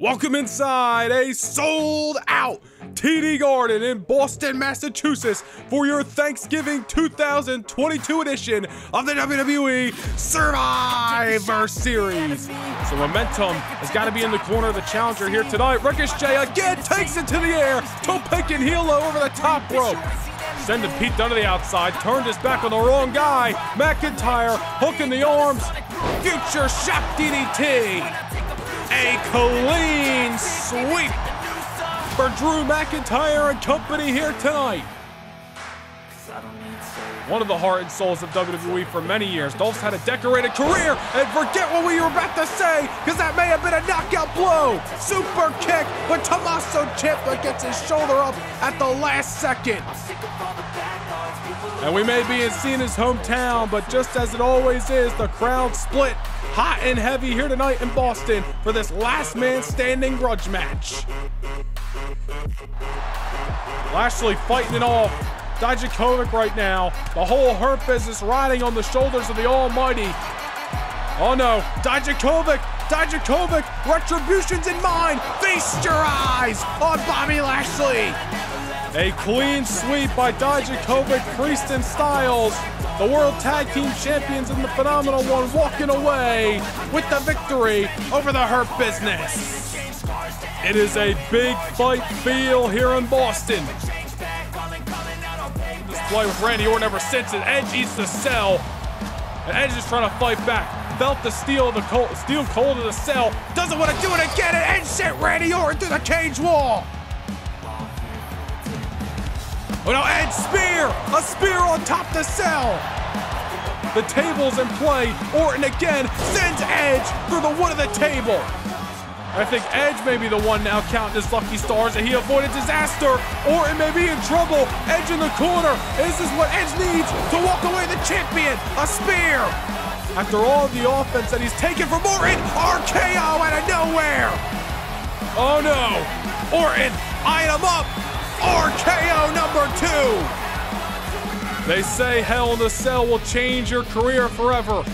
Welcome inside a sold out TD Garden in Boston, Massachusetts for your Thanksgiving 2022 edition of the WWE Survivor Series. So momentum has got to be in the corner of the challenger here tonight. Ricochet again takes it to the air. Toe pick and heel over the top rope. Sending Pete Dunne to the outside, turned his back on the wrong guy. McIntyre hooking the arms. Future shock DDT. A clean sweep for Drew McIntyre and company here tonight. One of the heart and souls of WWE for many years. Dolph's had a decorated career, and forget what we were about to say, because that may have been a knockout blow. Super kick, but Tommaso Ciampa gets his shoulder up at the last second. And we may be in Cena's hometown, but just as it always is, the crowd split hot and heavy here tonight in Boston for this last man standing grudge match. Lashley fighting it off. Dijakovic right now. The whole Hurt business riding on the shoulders of the Almighty. Oh no, Dijakovic, Dijakovic, retribution's in mind. Feast your eyes on Bobby Lashley. A clean sweep by Dijakovic, Priest, and Styles. The World Tag Team Champions and the Phenomenal One walking away with the victory over the Hurt Business. It is a big fight feel here in Boston. This play with Randy Orton ever since, and Edge eats the cell. And Edge is trying to fight back. Felt the steel the cold, steel cold of the cell. Doesn't want to do it again, and Edge sent Randy Orton through the cage wall. Oh no, Edge spear! A spear on top the cell! The table's in play. Orton again sends Edge through the wood of the table. I think Edge may be the one now counting his lucky stars and he avoided disaster. Orton may be in trouble. Edge in the corner. This is what Edge needs to walk away the champion. A spear. After all the offense that he's taken from Orton, RKO out of nowhere. Oh no. Orton eyeing him up. RKO number two. They say Hell in the Cell will change your career forever.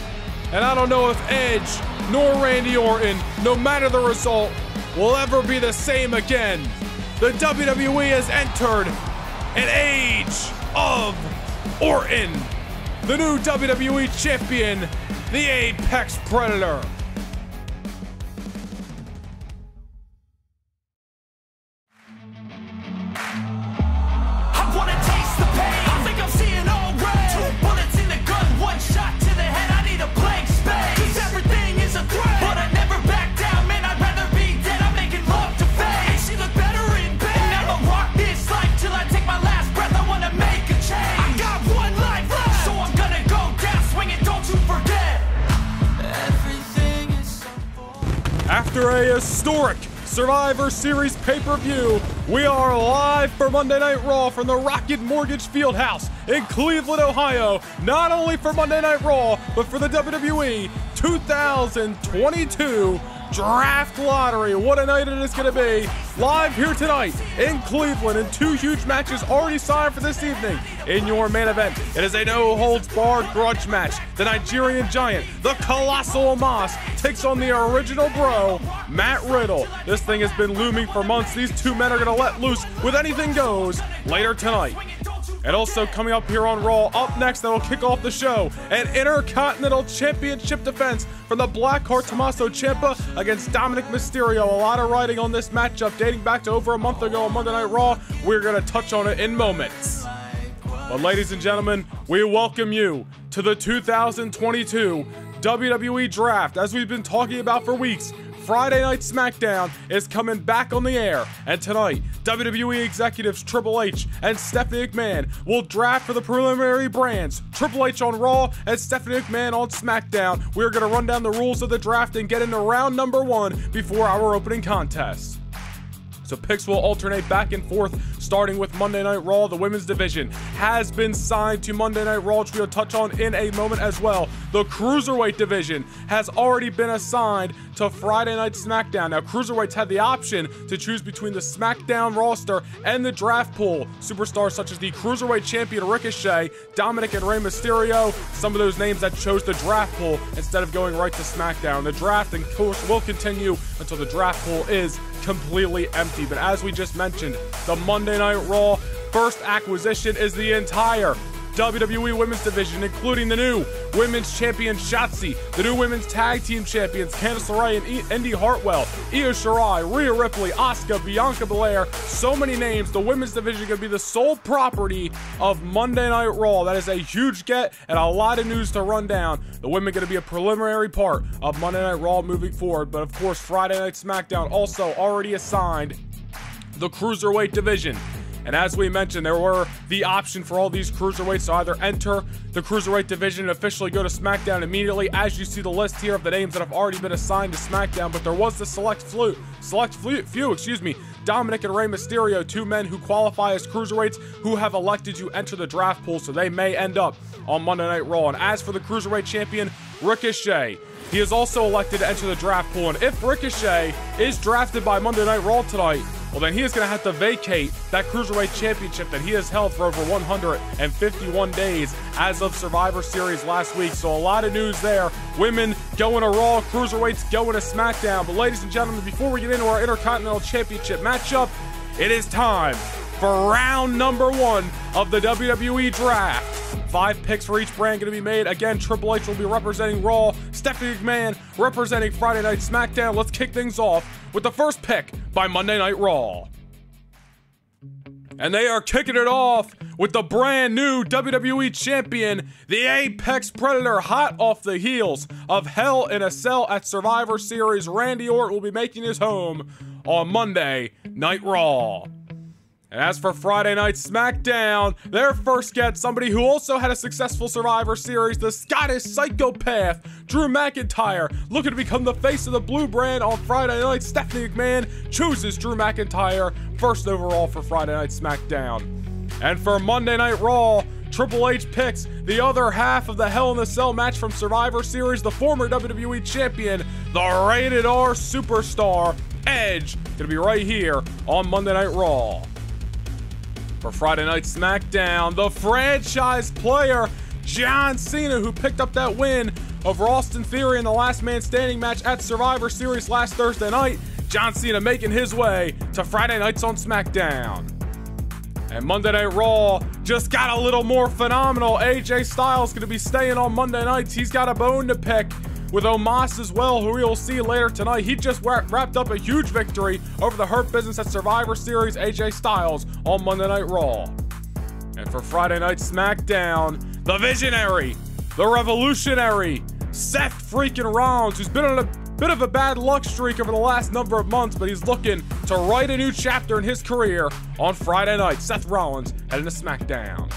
And I don't know if Edge nor Randy Orton, no matter the result, will ever be the same again. The WWE has entered an age of Orton, the new WWE champion, the Apex Predator. Historic Survivor Series pay-per-view, we are live for Monday Night Raw from the Rocket Mortgage Fieldhouse in Cleveland, Ohio. Not only for Monday Night Raw, but for the WWE 2022 Draft Lottery. What a night it is going to be. Live here tonight in Cleveland and two huge matches already signed for this evening. In your main event, it is a no holds barred grudge match. The Nigerian Giant, the Colossal Omos, takes on the original bro, Matt Riddle. This thing has been looming for months. These two men are going to let loose with anything goes later tonight. And also coming up here on Raw, up next that'll kick off the show, an Intercontinental Championship defense from the Blackheart Tommaso Ciampa against Dominic Mysterio. A lot of writing on this matchup dating back to over a month ago on Monday Night Raw. We're going to touch on it in moments. But ladies and gentlemen, we welcome you to the 2022 WWE Draft. As we've been talking about for weeks, Friday Night SmackDown is coming back on the air, and tonight, WWE executives Triple H and Stephanie McMahon will draft for the preliminary brands. Triple H on Raw and Stephanie McMahon on SmackDown. We're going to run down the rules of the draft and get into round number one before our opening contest. So picks will alternate back and forth starting with Monday Night Raw. The women's division has been signed to Monday Night Raw, which we'll touch on in a moment as well. The Cruiserweight division has already been assigned to Friday Night SmackDown. Now, Cruiserweights had the option to choose between the SmackDown roster and the draft pool. Superstars such as the Cruiserweight champion Ricochet, Dominic and Rey Mysterio, some of those names that chose the draft pool instead of going right to SmackDown. The draft, of course, will continue until the draft pool is completely empty. But as we just mentioned, the Monday Night Raw first acquisition is the entire WWE Women's Division, including the new Women's Champion Shotzi, the new Women's Tag Team Champions Candice LeRae and Indi Hartwell, Io Shirai, Rhea Ripley, Asuka, Bianca Belair, so many names. The Women's Division going to be the sole property of Monday Night Raw. That is a huge get and a lot of news to run down. The women going to be a preliminary part of Monday Night Raw moving forward, but of course Friday Night SmackDown also already assigned the Cruiserweight Division. And as we mentioned, there were the option for all these cruiserweights to either enter the cruiserweight division and officially go to SmackDown immediately, as you see the list here of the names that have already been assigned to SmackDown. But there was the select few, select few, excuse me, Dominic and Rey Mysterio, two men who qualify as cruiserweights who have elected to enter the draft pool, so they may end up on Monday Night Raw. And as for the cruiserweight champion, Ricochet. He is also elected to enter the draft pool, and if Ricochet is drafted by Monday Night Raw tonight, well, then he is going to have to vacate that Cruiserweight Championship that he has held for over 151 days as of Survivor Series last week. So, a lot of news there. Women going to Raw, Cruiserweights going to SmackDown. But, ladies and gentlemen, before we get into our Intercontinental Championship matchup, it is time for round number one of the WWE Draft. Five picks for each brand going to be made. Again, Triple H will be representing Raw, Stephanie McMahon representing Friday Night SmackDown. Let's kick things off with the first pick by Monday Night Raw. And they are kicking it off with the brand new WWE Champion, the Apex Predator, hot off the heels of Hell in a Cell at Survivor Series. Randy Orton will be making his home on Monday Night Raw. And as for Friday Night SmackDown, their first get somebody who also had a successful Survivor Series, the Scottish psychopath, Drew McIntyre, looking to become the face of the blue brand on Friday night. Stephanie McMahon chooses Drew McIntyre first overall for Friday Night SmackDown. And for Monday Night Raw, Triple H picks the other half of the Hell in the Cell match from Survivor Series, the former WWE Champion, the rated R superstar, Edge, gonna be right here on Monday Night Raw. For Friday Night SmackDown, the franchise player, John Cena, who picked up that win over Austin Theory in the last man standing match at Survivor Series last Thursday night. John Cena making his way to Friday nights on SmackDown. And Monday Night Raw just got a little more phenomenal. AJ Styles going to be staying on Monday nights. He's got a bone to pick with Omos as well, who we'll see later tonight. He just wrapped up a huge victory over the Hurt Business at Survivor Series AJ Styles on Monday Night Raw. And for Friday Night SmackDown, the visionary, the revolutionary, Seth freaking Rollins, who's been on a bit of a bad luck streak over the last number of months, but he's looking to write a new chapter in his career on Friday night. Seth Rollins heading to SmackDown.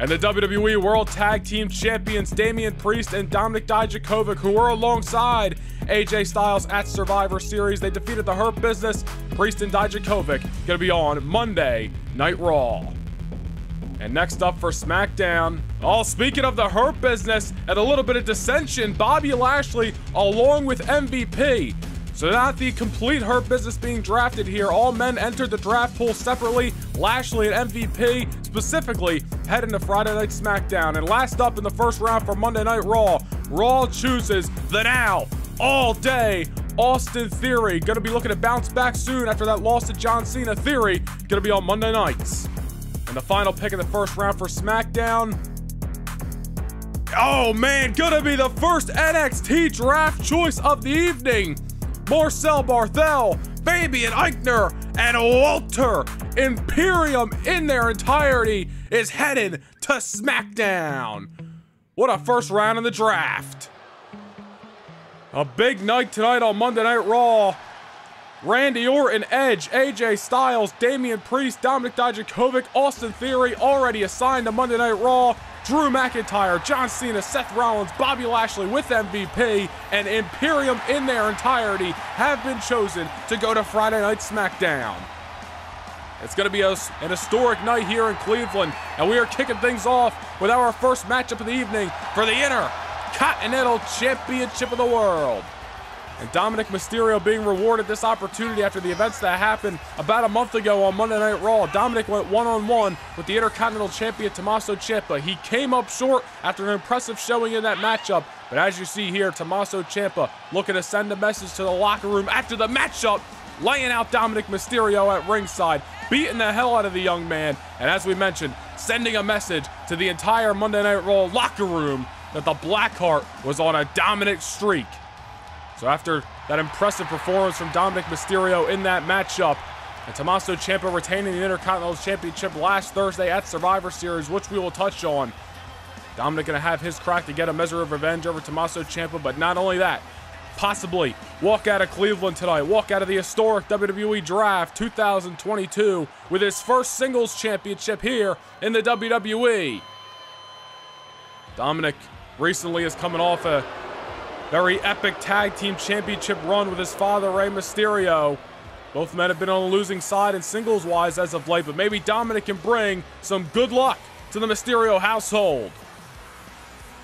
And the WWE World Tag Team Champions Damian Priest and Dominik Dijakovic, who were alongside AJ Styles at Survivor Series, they defeated the Hurt Business. Priest and Dijakovic gonna be on Monday Night Raw. And next up for SmackDown, oh, speaking of the Hurt Business and a little bit of dissension, Bobby Lashley along with MVP so not the complete Hurt Business being drafted here. All men entered the draft pool separately. Lashley and MVP specifically head into Friday Night SmackDown. And last up in the first round for Monday Night Raw, Raw chooses the now all day Austin Theory. Gonna be looking to bounce back soon after that loss to John Cena. Theory gonna be on Monday nights. And the final pick in the first round for SmackDown. Oh man, gonna be the first NXT draft choice of the evening. Marcel Barthel, Fabian Aichner, and Walter Imperium in their entirety is headed to SmackDown. What a first round in the draft. A big night tonight on Monday Night Raw. Randy Orton, Edge, AJ Styles, Damian Priest, Dominic Dijakovic, Austin Theory already assigned to Monday Night Raw. Drew McIntyre, John Cena, Seth Rollins, Bobby Lashley with MVP, and Imperium in their entirety have been chosen to go to Friday Night SmackDown. It's going to be a, an historic night here in Cleveland, and we are kicking things off with our first matchup of the evening for the Intercontinental Championship of the World. And Dominic Mysterio being rewarded this opportunity after the events that happened about a month ago on Monday Night Raw. Dominic went one-on-one with the Intercontinental Champion Tommaso Ciampa. He came up short after an impressive showing in that matchup. But as you see here, Tommaso Ciampa looking to send a message to the locker room after the matchup, laying out Dominic Mysterio at ringside, beating the hell out of the young man. And as we mentioned, sending a message to the entire Monday Night Raw locker room that the Blackheart was on a dominant streak. So after that impressive performance from Dominic Mysterio in that matchup, and Tommaso Ciampa retaining the Intercontinental Championship last Thursday at Survivor Series, which we will touch on. Dominic going to have his crack to get a measure of revenge over Tommaso Ciampa, but not only that, possibly walk out of Cleveland tonight, walk out of the historic WWE Draft 2022 with his first singles championship here in the WWE. Dominic recently is coming off a very epic tag team championship run with his father, Rey Mysterio. Both men have been on the losing side in singles wise as of late, but maybe Dominic can bring some good luck to the Mysterio household.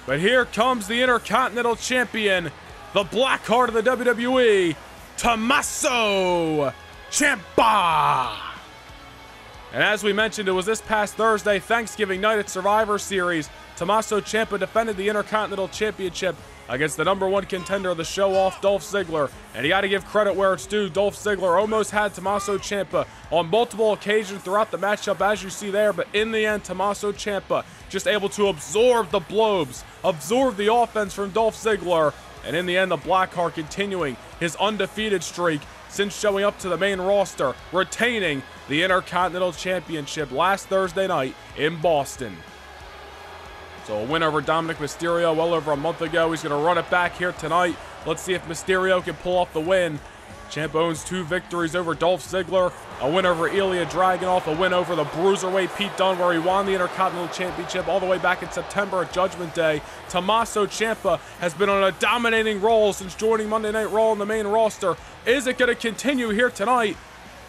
But here comes the Intercontinental Champion, the black heart of the WWE, Tommaso Ciampa. And as we mentioned, it was this past Thursday, Thanksgiving night at Survivor Series. Tommaso Ciampa defended the Intercontinental Championship against the number one contender of the show off, Dolph Ziggler. And you got to give credit where it's due. Dolph Ziggler almost had Tommaso Ciampa on multiple occasions throughout the matchup, as you see there. But in the end, Tommaso Ciampa just able to absorb the blows, absorb the offense from Dolph Ziggler. And in the end, the Blackheart continuing his undefeated streak since showing up to the main roster, retaining the Intercontinental Championship last Thursday night in Boston. So a win over Dominic Mysterio well over a month ago. He's going to run it back here tonight. Let's see if Mysterio can pull off the win. Champ owns two victories over Dolph Ziggler, a win over Ilya Dragunov, a win over the Bruiserweight Pete Dunne, where he won the Intercontinental Championship all the way back in September at Judgment Day. Tommaso Ciampa has been on a dominating role since joining Monday Night Raw in the main roster. Is it going to continue here tonight?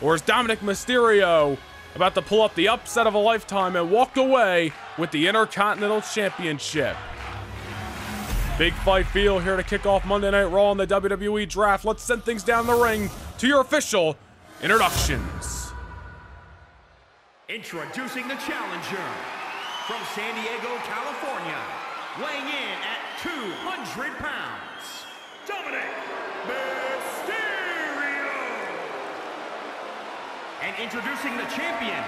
Or is Dominic Mysterio about to pull up the upset of a lifetime and walk away with the Intercontinental Championship. Big fight feel here to kick off Monday Night Raw in the WWE Draft. Let's send things down the ring to your official introductions. Introducing the challenger from San Diego, California, weighing in at 200 pounds, Dominik And introducing the champion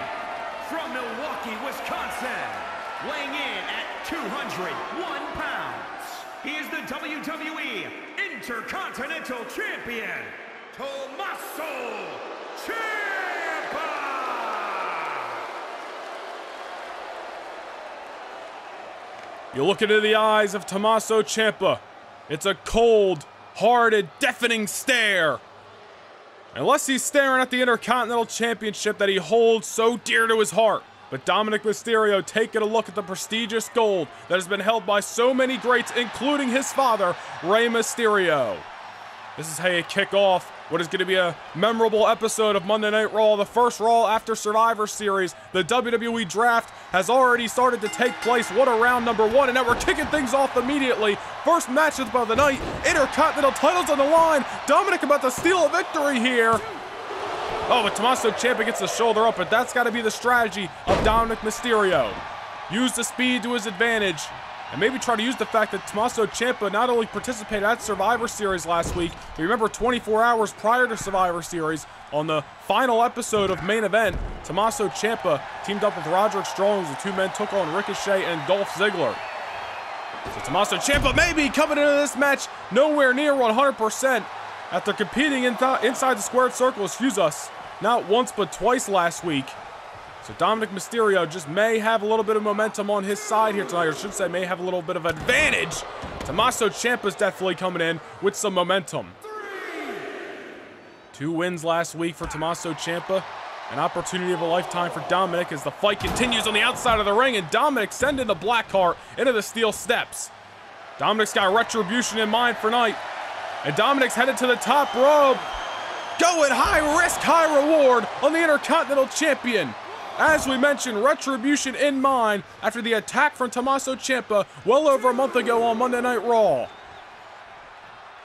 from Milwaukee, Wisconsin, weighing in at 201 pounds. He is the WWE Intercontinental Champion, Tommaso Ciampa! You look into the eyes of Tommaso Ciampa. It's a cold, hard, and deafening stare Unless he's staring at the Intercontinental Championship that he holds so dear to his heart. But Dominic Mysterio taking a look at the prestigious gold that has been held by so many greats, including his father, Rey Mysterio. This is how you kick off what is going to be a memorable episode of Monday Night Raw, the first Raw after Survivor Series. The WWE Draft has already started to take place. What a round number one, and now we're kicking things off immediately. First match of the night, Intercontinental titles on the line. Dominic about to steal a victory here. Oh, but Tommaso Ciampa gets the shoulder up, but that's got to be the strategy of Dominic Mysterio. Use the speed to his advantage and maybe try to use the fact that Tommaso Ciampa not only participated at Survivor Series last week, but remember 24 hours prior to Survivor Series, on the final episode of Main Event, Tommaso Ciampa teamed up with Roderick Strong as the two men took on Ricochet and Dolph Ziggler. So Tommaso Ciampa maybe coming into this match nowhere near 100% after competing in inside the squared circle, excuse us, not once but twice last week. So Dominic Mysterio just may have a little bit of momentum on his side here tonight, or should say may have a little bit of advantage. Tommaso Ciampa's definitely coming in with some momentum. Two wins last week for Tommaso Ciampa. An opportunity of a lifetime for Dominic as the fight continues on the outside of the ring, and Dominic sending the Blackheart into the steel steps. Dominic's got retribution in mind for night. And Dominic's headed to the top rope. Going high risk, high reward on the Intercontinental Champion. As we mentioned, retribution in mind after the attack from Tommaso Ciampa well over a month ago on Monday Night Raw.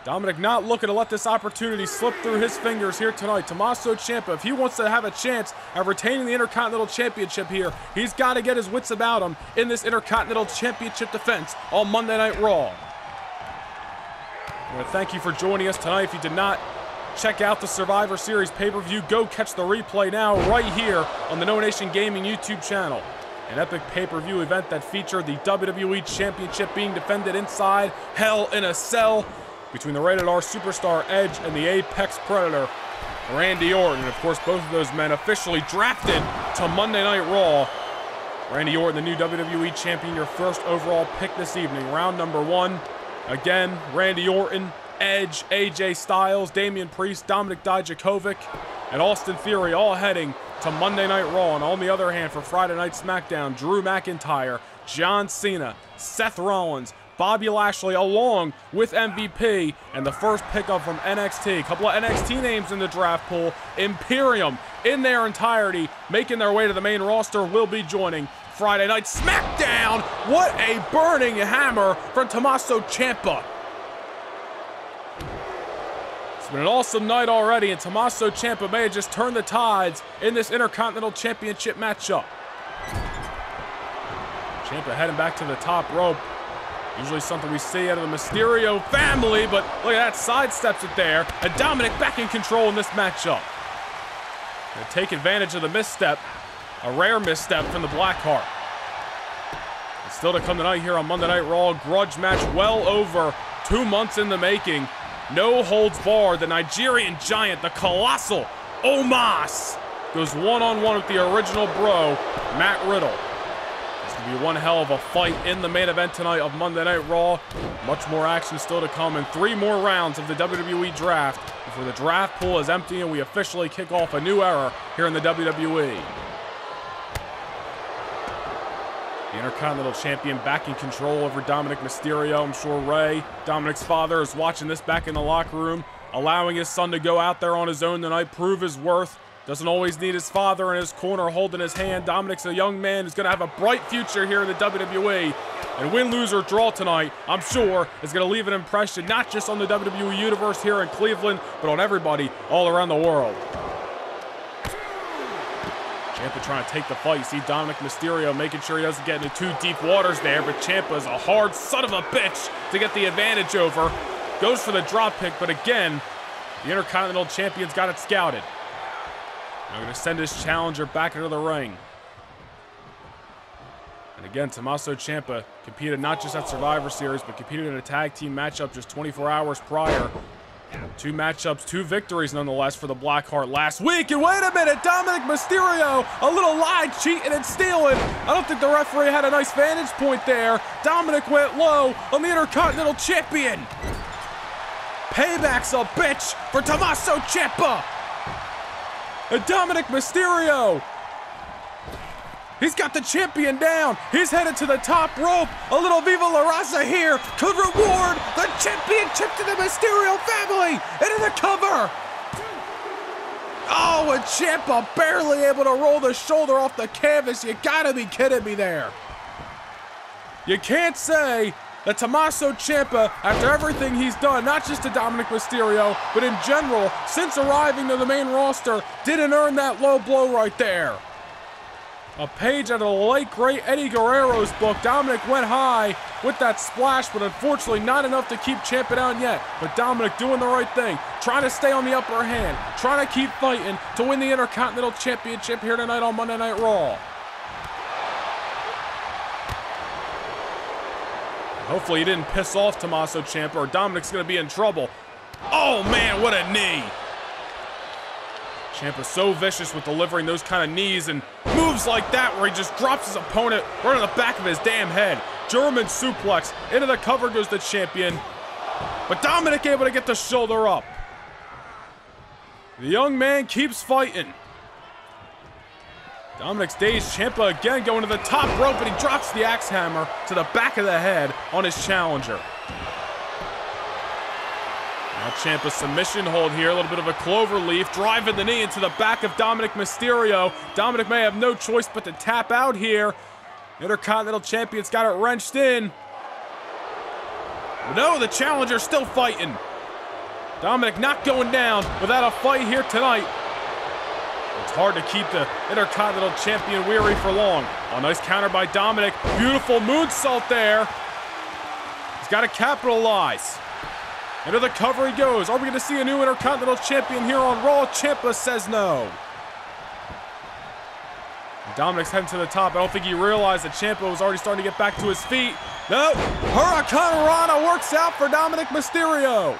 Dominic not looking to let this opportunity slip through his fingers here tonight. Tommaso Ciampa, if he wants to have a chance at retaining the Intercontinental Championship here, he's got to get his wits about him in this Intercontinental Championship defense on Monday Night Raw. I want to thank you for joining us tonight. If you did not check out the Survivor Series pay-per-view, go catch the replay now right here on the Noah Nation Gaming YouTube channel. An epic pay-per-view event that featured the WWE Championship being defended inside Hell in a Cell between the rated R superstar Edge and the Apex Predator, Randy Orton. And of course, both of those men officially drafted to Monday Night Raw. Randy Orton, the new WWE Champion, your first overall pick this evening. Round number one. Again, Randy Orton, Edge, AJ Styles, Damian Priest, Dominic Dijakovic, and Austin Theory all heading to Monday Night Raw. And on the other hand, for Friday Night SmackDown, Drew McIntyre, John Cena, Seth Rollins, Bobby Lashley along with MVP and the first pickup from NXT. A couple of NXT names in the draft pool. Imperium in their entirety making their way to the main roster will be joining Friday Night SmackDown. What a burning hammer from Tommaso Ciampa. It's been an awesome night already, and Tommaso Ciampa may have just turned the tides in this Intercontinental Championship matchup. Ciampa heading back to the top rope. Usually something we see out of the Mysterio family, but look at that, sidesteps it there. And Dominic back in control in this matchup. Gonna take advantage of the misstep, a rare misstep from the Blackheart. And still to come tonight here on Monday Night Raw, grudge match well over two months in the making. No holds barred, the Nigerian giant, the colossal Omos, goes one-on-one -on -one with the original bro, Matt Riddle This will be one hell of a fight in the main event tonight of Monday Night Raw. Much more action still to come in three more rounds of the WWE Draft before the draft pool is empty and we officially kick off a new era here in the WWE. The Intercontinental Champion back in control over Dominic Mysterio. I'm sure Rey, Dominic's father, is watching this back in the locker room, allowing his son to go out there on his own tonight, prove his worth, doesn't always need his father in his corner holding his hand. Dominic's a young man who's going to have a bright future here in the WWE. And win, lose, or draw tonight, I'm sure, is going to leave an impression not just on the WWE Universe here in Cleveland, but on everybody all around the world. Ciampa trying to take the fight. You see Dominic Mysterio making sure he doesn't get into too deep waters there, but Ciampa is a hard son of a bitch to get the advantage over. Goes for the drop pick, but again, the Intercontinental Champion's got it scouted. Now going to send his challenger back into the ring. And again, Tommaso Ciampa competed not just at Survivor Series, but competed in a tag team matchup just 24 hours prior. Two matchups, two victories nonetheless for the Blackheart last week. And wait a minute, Dominic Mysterio, a little lie, cheating and stealing. I don't think the referee had a nice vantage point there. Dominic went low on the Intercontinental Champion. Payback's a bitch for Tommaso Ciampa. And Dominic Mysterio. He's got the champion down. He's headed to the top rope. A little Viva La Raza here could reward the championship to the Mysterio family. Into the cover. Oh, and Ciampa barely able to roll the shoulder off the canvas. You gotta be kidding me there. You can't say that Tommaso Ciampa, after everything he's done, not just to Dominic Mysterio, but in general, since arriving to the main roster, didn't earn that low blow right there. A page out of the late great Eddie Guerrero's book. Dominic went high with that splash, but unfortunately not enough to keep Ciampa down yet. But Dominic doing the right thing, trying to stay on the upper hand, trying to keep fighting to win the Intercontinental Championship here tonight on Monday Night Raw. Hopefully he didn't piss off Tommaso Ciampa or Dominik's going to be in trouble. Oh, man, what a knee. Ciampa's so vicious with delivering those kind of knees and moves like that where he just drops his opponent right on the back of his damn head. German suplex. Into the cover goes the champion. But Dominik able to get the shoulder up. The young man keeps fighting. Dominik's stays. Ciampa again going to the top rope, and he drops the axe hammer to the back of the head on his challenger. Now Ciampa submission hold here. A little bit of a clover leaf. Driving the knee into the back of Dominic Mysterio. Dominic may have no choice but to tap out here. Intercontinental Champion's got it wrenched in. No, the challenger's still fighting. Dominic not going down without a fight here tonight. It's hard to keep the Intercontinental Champion weary for long. A nice counter by Dominic. Beautiful moonsault there. He's got to capitalize. Into the cover he goes. Are we going to see a new Intercontinental Champion here on Raw? Ciampa says no. Dominic's heading to the top. I don't think he realized that Ciampa was already starting to get back to his feet. No, Hurricanrana works out for Dominic Mysterio.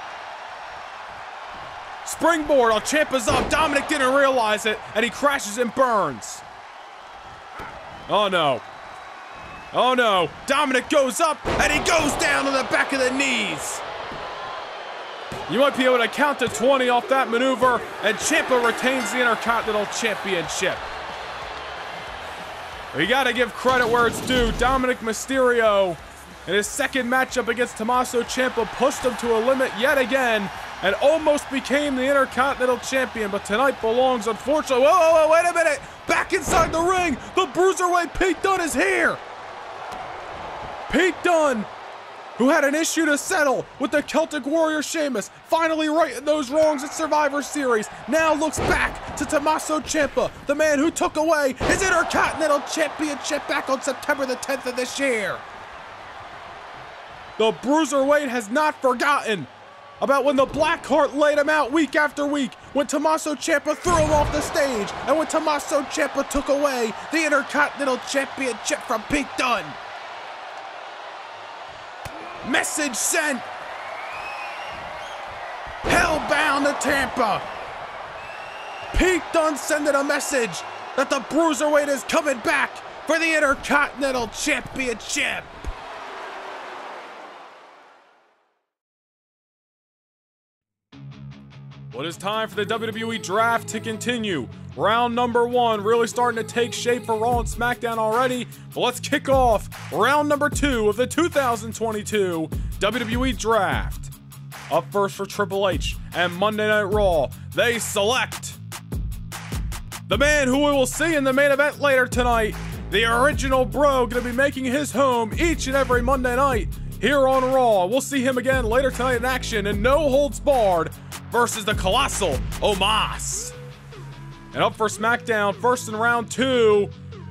Springboard on Ciampa's up. Dominic didn't realize it, and he crashes and burns. Oh no. Oh no. Dominic goes up, and he goes down on the back of the knees. You might be able to count to 20 off that maneuver, and Ciampa retains the Intercontinental Championship. We gotta give credit where it's due. Dominic Mysterio, in his second matchup against Tommaso Ciampa, pushed him to a limit yet again and almost became the Intercontinental Champion, but tonight belongs, unfortunately. Whoa, whoa, whoa, wait a minute! Back inside the ring! The Bruiserweight Pete Dunne is here! Pete Dunne who had an issue to settle with the Celtic Warrior Sheamus, finally righting those wrongs at Survivor Series, now looks back to Tommaso Ciampa, the man who took away his Intercontinental Championship back on September the 10th of this year. The Bruiserweight has not forgotten about when the Blackheart laid him out week after week, when Tommaso Ciampa threw him off the stage, and when Tommaso Ciampa took away the Intercontinental Championship from Pete Dunne. Message sent. Hellbound to Tampa. Pete Dunne sending a message that the Bruiserweight is coming back for the Intercontinental Championship. Well, it is time for the WWE Draft to continue. Round number one really starting to take shape for Raw and SmackDown already, but let's kick off round number two of the 2022 WWE Draft. Up first for Triple H and Monday Night Raw, they select the man who we will see in the main event later tonight. The original bro going to be making his home each and every Monday night here on Raw. We'll see him again later tonight in action and no holds barred versus the colossal Omos. And up for SmackDown, first in round two,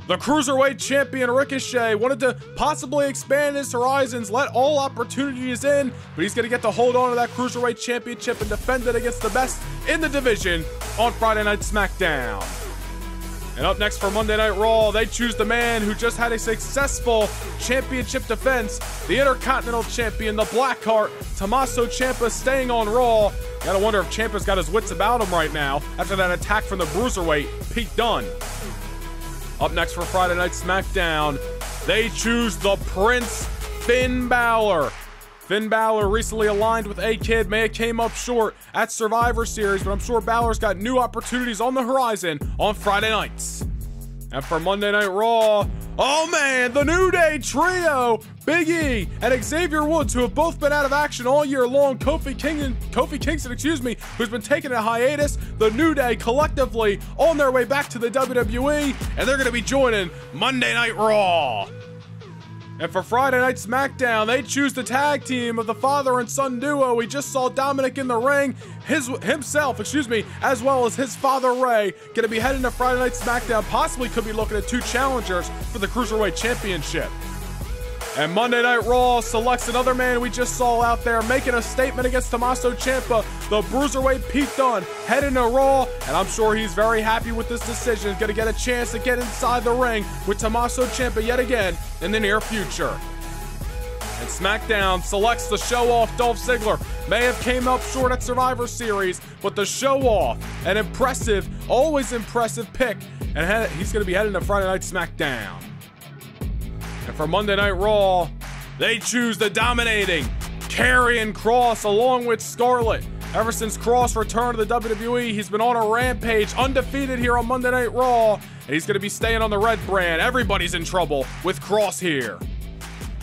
the Cruiserweight Champion Ricochet wanted to possibly expand his horizons, let all opportunities in, but he's going to get to hold on to that Cruiserweight Championship and defend it against the best in the division on Friday Night SmackDown. And up next for Monday Night Raw, they choose the man who just had a successful championship defense, the Intercontinental Champion, the Blackheart, Tommaso Ciampa staying on Raw. Gotta wonder if Ciampa's got his wits about him right now after that attack from the Bruiserweight, Pete Dunne. Up next for Friday Night SmackDown, they choose the Prince Finn Balor. Finn Balor recently aligned with A-Kid, may have came up short at Survivor Series, but I'm sure Balor's got new opportunities on the horizon on Friday nights. And for Monday Night Raw, oh man, the New Day trio, Big E and Xavier Woods, who have both been out of action all year long. Kofi Kingston, Kofi Kingston, excuse me, who's been taking a hiatus. The New Day collectively on their way back to the WWE, and they're going to be joining Monday Night Raw. And for Friday Night SmackDown, they choose the tag team of the father and son duo. We just saw Dominic in the ring, his himself, excuse me, as well as his father Rey, gonna be heading to Friday Night SmackDown. Possibly could be looking at two challengers for the Cruiserweight Championship. And Monday Night Raw selects another man we just saw out there making a statement against Tommaso Ciampa, the Bruiserweight Pete Dunne, heading to Raw, and I'm sure he's very happy with this decision. He's going to get a chance to get inside the ring with Tommaso Ciampa yet again in the near future. And SmackDown selects the show-off Dolph Ziggler. May have came up short at Survivor Series, but the show-off, an impressive, always impressive pick, and he's going to be heading to Friday Night SmackDown. And for Monday Night Raw, they choose the dominating Karrion Kross along with Scarlett. Ever since Kross returned to the WWE, he's been on a rampage, undefeated here on Monday Night Raw, and he's going to be staying on the red brand. Everybody's in trouble with Kross here.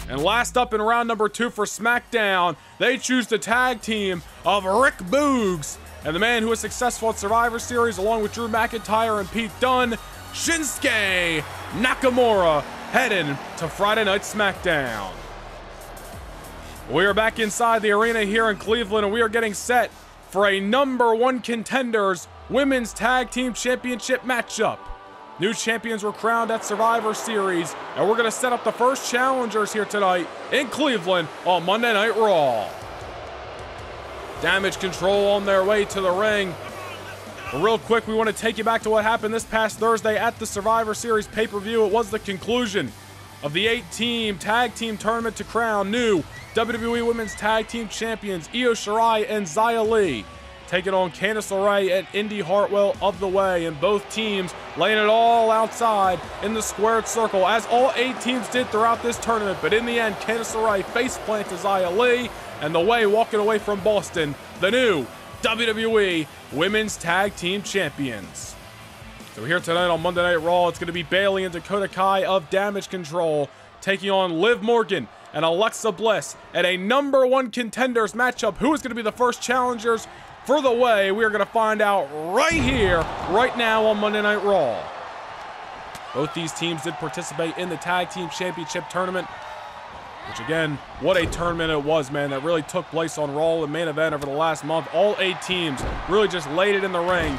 And last up in round number two for SmackDown, they choose the tag team of Rick Boogs and the man who was successful at Survivor Series along with Drew McIntyre and Pete Dunne, Shinsuke Nakamura, heading to Friday Night SmackDown. We are back inside the arena here in Cleveland and we are getting set for a number one contenders women's tag team championship matchup. New champions were crowned at Survivor Series, and we're going to set up the first challengers here tonight in Cleveland on Monday Night Raw. Damage control on their way to the ring. Real quick, we want to take you back to what happened this past Thursday at the Survivor Series pay per view. It was the conclusion of the eight team tag team tournament to crown new WWE Women's Tag Team Champions Io Shirai and Xia Li. Taking on Candice LeRae and Indi Hartwell of the way, and both teams laying it all outside in the squared circle, as all eight teams did throughout this tournament. But in the end, Candice LeRae face planted Xia Li, and the way walking away from Boston, the new WWE Women's Tag Team Champions. So here tonight on Monday Night Raw, it's going to be Bayley and Dakota Kai of Damage Control taking on Liv Morgan and Alexa Bliss at a number one contenders matchup. Who is going to be the first challengers for the way? We are going to find out right here, right now on Monday Night Raw. Both these teams did participate in the Tag Team Championship Tournament which again, what a tournament it was, man. That really took place on Raw and main event over the last month. All eight teams really just laid it in the ring,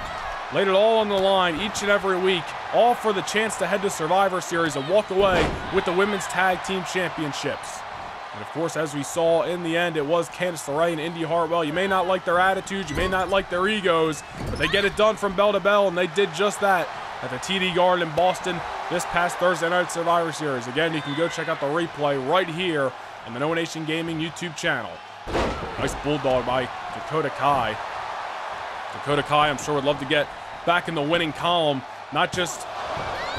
laid it all on the line each and every week, all for the chance to head to Survivor Series and walk away with the Women's Tag Team Championships. And of course, as we saw in the end, it was Candice LeRae and Indi Hartwell. You may not like their attitudes, you may not like their egos, but they get it done from bell to bell, and they did just that at the TD Garden in Boston this past Thursday night Survivor Series. Again, you can go check out the replay right here on the Noah Nation Gaming YouTube channel. Nice bulldog by Dakota Kai. Dakota Kai, I'm sure, would love to get back in the winning column, not just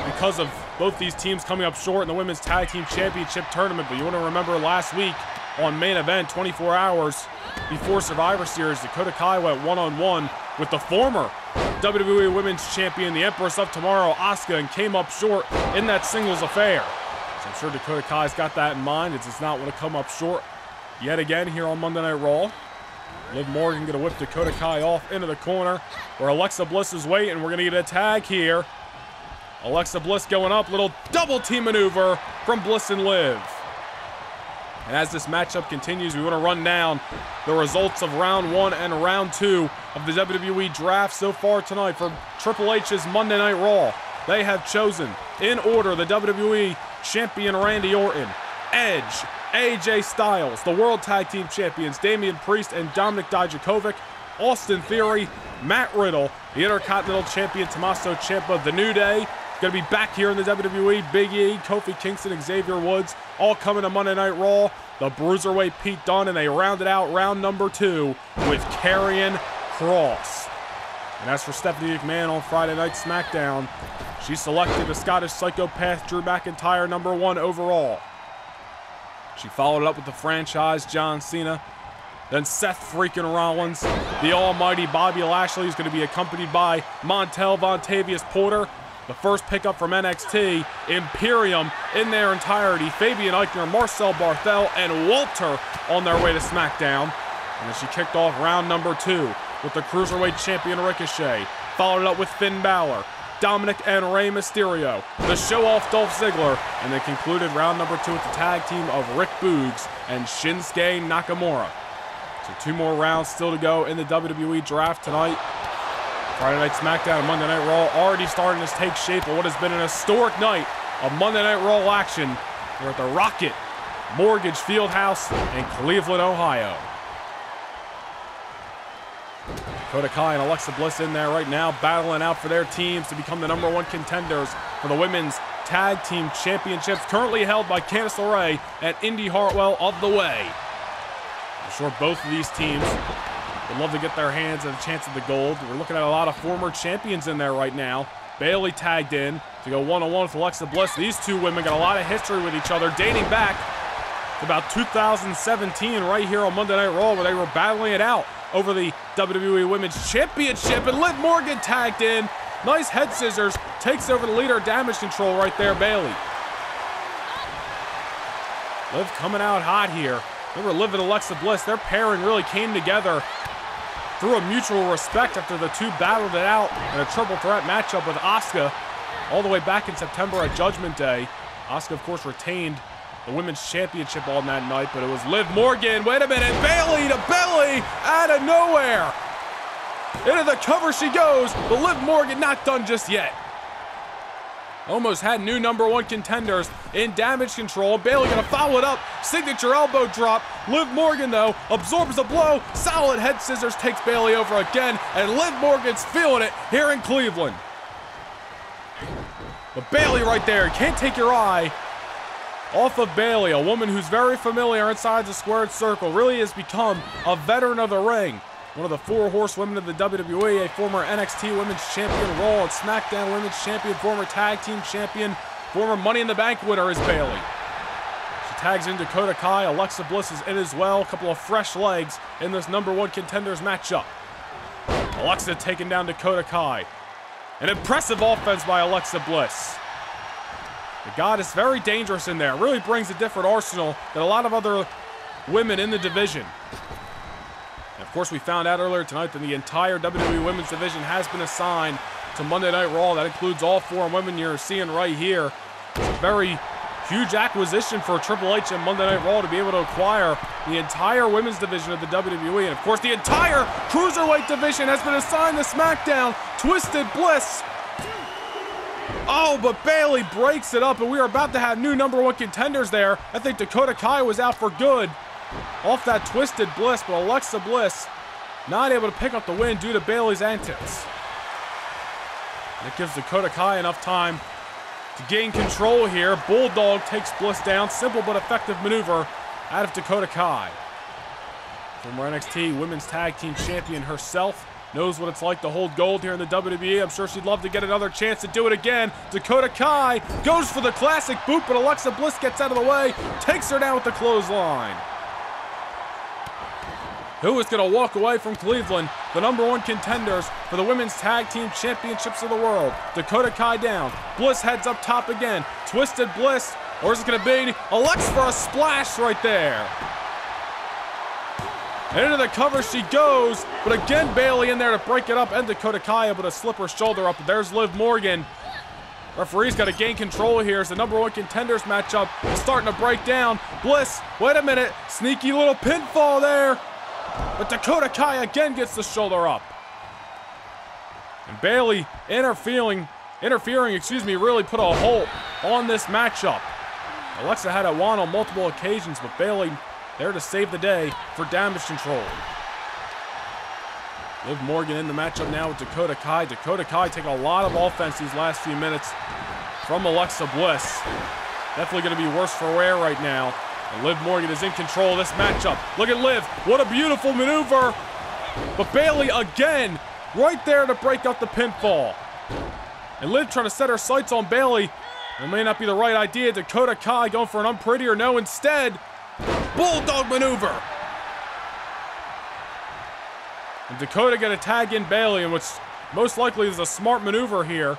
because of both these teams coming up short in the Women's Tag Team Championship tournament, but you want to remember last week on main event, 24 hours before Survivor Series, Dakota Kai went one on one with the former WWE Women's Champion, the Empress of Tomorrow, Asuka, and came up short in that singles affair. So I'm sure Dakota Kai's got that in mind. It does not want to come up short yet again here on Monday Night Raw. Liv Morgan going to whip Dakota Kai off into the corner where Alexa Bliss is waiting. We're going to get a tag here. Alexa Bliss going up, little double team maneuver from Bliss and Liv. And as this matchup continues, we want to run down the results of round one and round two of the WWE draft so far tonight for Triple H's Monday Night Raw. They have chosen, in order, the WWE Champion Randy Orton, Edge, AJ Styles, the World Tag Team Champions Damian Priest and Dominik Dijakovic, Austin Theory, Matt Riddle, the Intercontinental Champion Tommaso Ciampa, The New Day, Going to be back here in the WWE. Big E, Kofi Kingston, Xavier Woods, all coming to Monday Night Raw. The Bruiserweight Pete Dunne, and they rounded out round number two with Karrion Kross. And as for Stephanie McMahon on Friday Night SmackDown, she selected the Scottish psychopath Drew McIntyre number one overall. She followed up with the franchise John Cena, then Seth freaking Rollins. The almighty Bobby Lashley is going to be accompanied by Montel Vontavious Porter the first pickup from NXT, Imperium in their entirety. Fabian Aichner, Marcel Barthel, and Walter on their way to SmackDown. And then she kicked off round number two with the Cruiserweight Champion Ricochet, followed up with Finn Balor, Dominic and Rey Mysterio, the show-off Dolph Ziggler, and then concluded round number two with the tag team of Rick Boogs and Shinsuke Nakamura. So two more rounds still to go in the WWE draft tonight. Friday Night SmackDown and Monday Night Raw already starting to take shape of what has been an historic night of Monday Night Raw action here at the Rocket Mortgage Fieldhouse in Cleveland, Ohio. Dakota Kai and Alexa Bliss in there right now, battling out for their teams to become the number one contenders for the Women's Tag Team Championships, currently held by Candice LeRae and Indi Hartwell of the Way. I'm sure both of these teams would love to get their hands on a chance at the gold. We're looking at a lot of former champions in there right now. Bayley tagged in to go one-on-one with Alexa Bliss. These two women got a lot of history with each other, dating back to about 2017 right here on Monday Night Raw where they were battling it out over the WWE Women's Championship. And Liv Morgan tagged in. Nice head scissors. Takes over the leader damage control right there, Bayley. Liv coming out hot here. Remember Liv and Alexa Bliss, their pairing really came together through a mutual respect after the two battled it out in a triple threat matchup with Asuka all the way back in September at Judgment Day. Asuka, of course, retained the women's championship on that night, but it was Liv Morgan. Wait a minute, Bayley to belly out of nowhere. Into the cover she goes, but Liv Morgan not done just yet. Almost had new number one contenders in damage control. Bayley gonna follow it up. Signature elbow drop. Liv Morgan, though, absorbs a blow. Solid head scissors takes Bayley over again. And Liv Morgan's feeling it here in Cleveland. But Bayley right there. Can't take your eye off of Bayley, a woman who's very familiar inside the squared circle. Really has become a veteran of the ring one of the four horsewomen of the WWE, a former NXT Women's Champion, Raw and SmackDown Women's Champion, former Tag Team Champion, former Money in the Bank winner is Bayley. She tags in Dakota Kai, Alexa Bliss is in as well, a couple of fresh legs in this number one contenders matchup. Alexa taking down Dakota Kai. An impressive offense by Alexa Bliss. The goddess very dangerous in there. Really brings a different arsenal than a lot of other women in the division. Of course, we found out earlier tonight that the entire WWE Women's Division has been assigned to Monday Night Raw. That includes all four women you're seeing right here. It's a very huge acquisition for Triple H and Monday Night Raw to be able to acquire the entire women's division of the WWE. And of course, the entire Cruiserweight division has been assigned to SmackDown. Twisted Bliss. Oh, but Bayley breaks it up, and we are about to have new number one contenders there. I think Dakota Kai was out for good off that twisted Bliss, but Alexa Bliss not able to pick up the win due to Bayley's antics. It gives Dakota Kai enough time to gain control here. Bulldog takes Bliss down. Simple but effective maneuver out of Dakota Kai. Former NXT Women's Tag Team Champion herself knows what it's like to hold gold here in the WWE. I'm sure she'd love to get another chance to do it again. Dakota Kai goes for the classic boot, but Alexa Bliss gets out of the way, takes her down with the clothesline. Who is going to walk away from Cleveland, the number one contenders for the Women's Tag Team Championships of the world? Dakota Kai down. Bliss heads up top again. Twisted Bliss, or is it going to be Alexa for a splash right there? And into the cover she goes, but again Bayley in there to break it up, and Dakota Kai able to slip her shoulder up. There's Liv Morgan. Referee's got to gain control here as the number one contenders matchup is starting to break down. Bliss, wait a minute, sneaky little pinfall there. But Dakota Kai again gets the shoulder up. And Bayley interfering, interfering, excuse me, really put a halt on this matchup. Alexa had it won on multiple occasions, but Bayley there to save the day for damage control. Liv Morgan in the matchup now with Dakota Kai. Dakota Kai taking a lot of offense these last few minutes from Alexa Bliss. Definitely going to be worse for wear right now. And Liv Morgan is in control of this matchup. Look at Liv. What a beautiful maneuver. But Bayley again, right there to break up the pinfall. And Liv trying to set her sights on Bayley. It may not be the right idea. Dakota Kai going for an unprettier no. Instead, Bulldog maneuver. And Dakota going to tag in Bayley, and what's most likely is a smart maneuver here.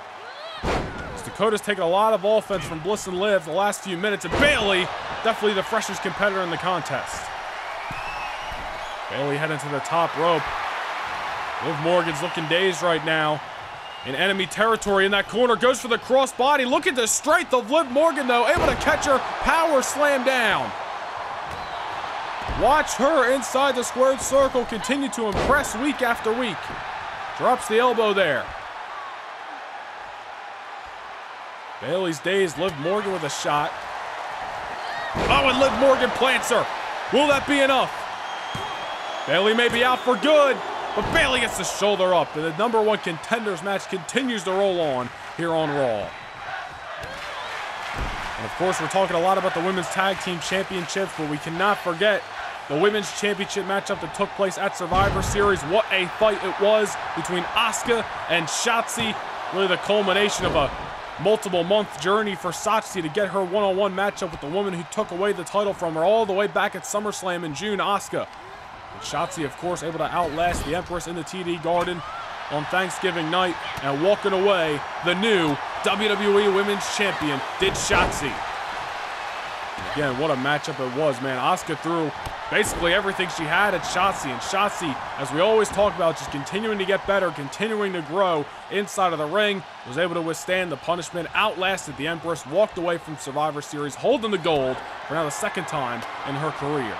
Dakota's taken a lot of offense from Bliss and Liv the last few minutes, and Bayley definitely the freshest competitor in the contest. Bayley heading to the top rope. Liv Morgan's looking dazed right now. In enemy territory in that corner, goes for the crossbody. Look at the strength of Liv Morgan, though, able to catch her, power slam down. Watch her inside the squared circle continue to impress week after week. Drops the elbow there. Bayley's days. Liv Morgan with a shot. Oh, and Liv Morgan plants her. Will that be enough? Bayley may be out for good, but Bayley gets the shoulder up, and the number one contenders match continues to roll on here on Raw. And of course, we're talking a lot about the Women's Tag Team Championships, but we cannot forget the Women's Championship matchup that took place at Survivor Series. What a fight it was between Asuka and Shotzi. Really the culmination of a multiple month journey for Shotzi to get her one-on-one -on -one matchup with the woman who took away the title from her all the way back at SummerSlam in June, Asuka. And Shotzi, of course, able to outlast the Empress in the TD Garden on Thanksgiving night and walking away the new WWE Women's Champion did Shotzi. Again, what a matchup it was, man. Asuka threw basically everything she had at Shotzi, and Shotzi, as we always talk about, just continuing to get better, continuing to grow inside of the ring, was able to withstand the punishment, outlasted the Empress, walked away from Survivor Series, holding the gold for now the second time in her career.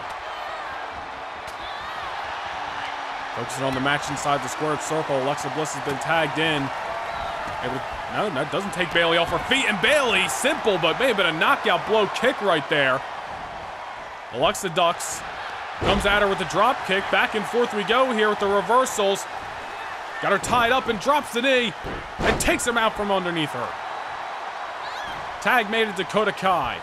Focusing on the match inside the squared circle, Alexa Bliss has been tagged in. Able no, that doesn't take Bayley off her feet, and Bayley, simple, but maybe been a knockout blow kick right there. Alexa ducks, comes at her with a drop kick. Back and forth we go here with the reversals. Got her tied up and drops the knee and takes him out from underneath her. Tag made it to Dakota Kai.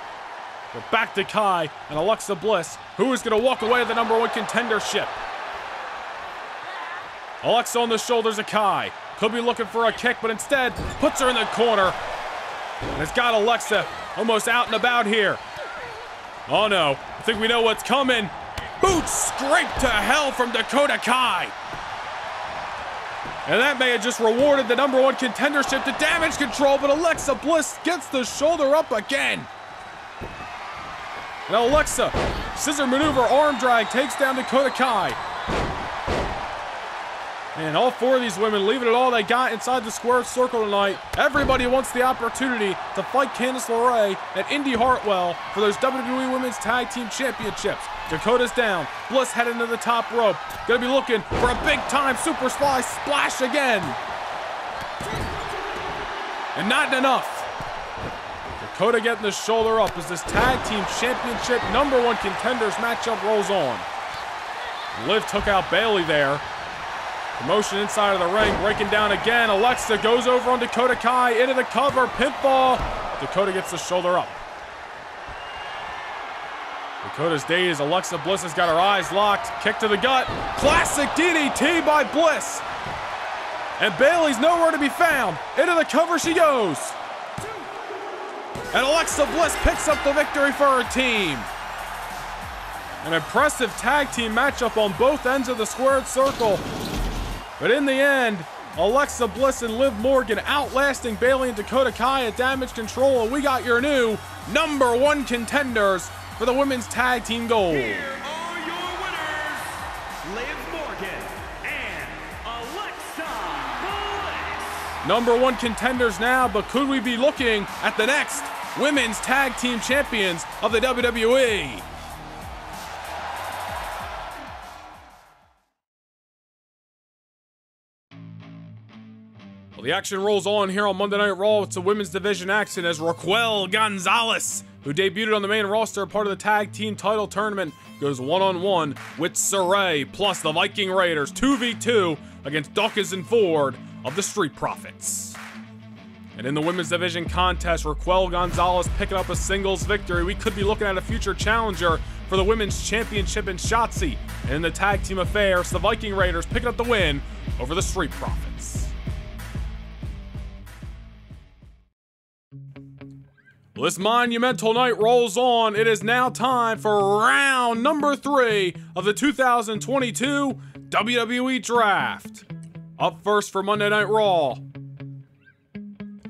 We're back to Kai and Alexa Bliss, who is going to walk away the number one contendership. Alexa on the shoulders of Kai. Could be looking for a kick, but instead puts her in the corner. And it's got Alexa almost out and about here. Oh no, I think we know what's coming. Boot scrape to hell from Dakota Kai. And that may have just rewarded the number one contendership to damage control, but Alexa Bliss gets the shoulder up again. And Alexa, scissor maneuver arm drag takes down Dakota Kai. And all four of these women leaving it all they got inside the square circle tonight. Everybody wants the opportunity to fight Candice LeRae and Indi Hartwell for those WWE Women's Tag Team Championships. Dakota's down. Bliss heading to the top rope. Gonna be looking for a big time super fly splash again. And not enough. Dakota getting the shoulder up as this Tag Team Championship number one contenders matchup rolls on. Liv took out Bayley there. Promotion inside of the ring, breaking down again. Alexa goes over on Dakota Kai into the cover, pinfall. Dakota gets the shoulder up. Dakota's days. Alexa Bliss has got her eyes locked. Kick to the gut. Classic DDT by Bliss. And Bayley's nowhere to be found. Into the cover she goes. And Alexa Bliss picks up the victory for her team. An impressive tag team matchup on both ends of the squared circle. But in the end, Alexa Bliss and Liv Morgan outlasting Bayley and Dakota Kai at damage control, and we got your new number one contenders for the women's tag team gold. Here are your winners, Liv Morgan and Alexa Bliss. Number one contenders now, but could we be looking at the next women's tag team champions of the? WWE? Well, the action rolls on here on Monday Night Raw. It's a women's division action as Raquel Gonzalez, who debuted on the main roster, part of the tag team title tournament, goes one on one with Sarray plus the Viking Raiders 2v2 against Dawkins and Ford of the Street Profits. And in the women's division contest, Raquel Gonzalez picking up a singles victory. We could be looking at a future challenger for the women's championship in Shotzi. And in the tag team affairs, the Viking Raiders picking up the win over the Street Profits. Well, this monumental night rolls on. It is now time for round number three of the 2022 WWE Draft. Up first for Monday Night Raw.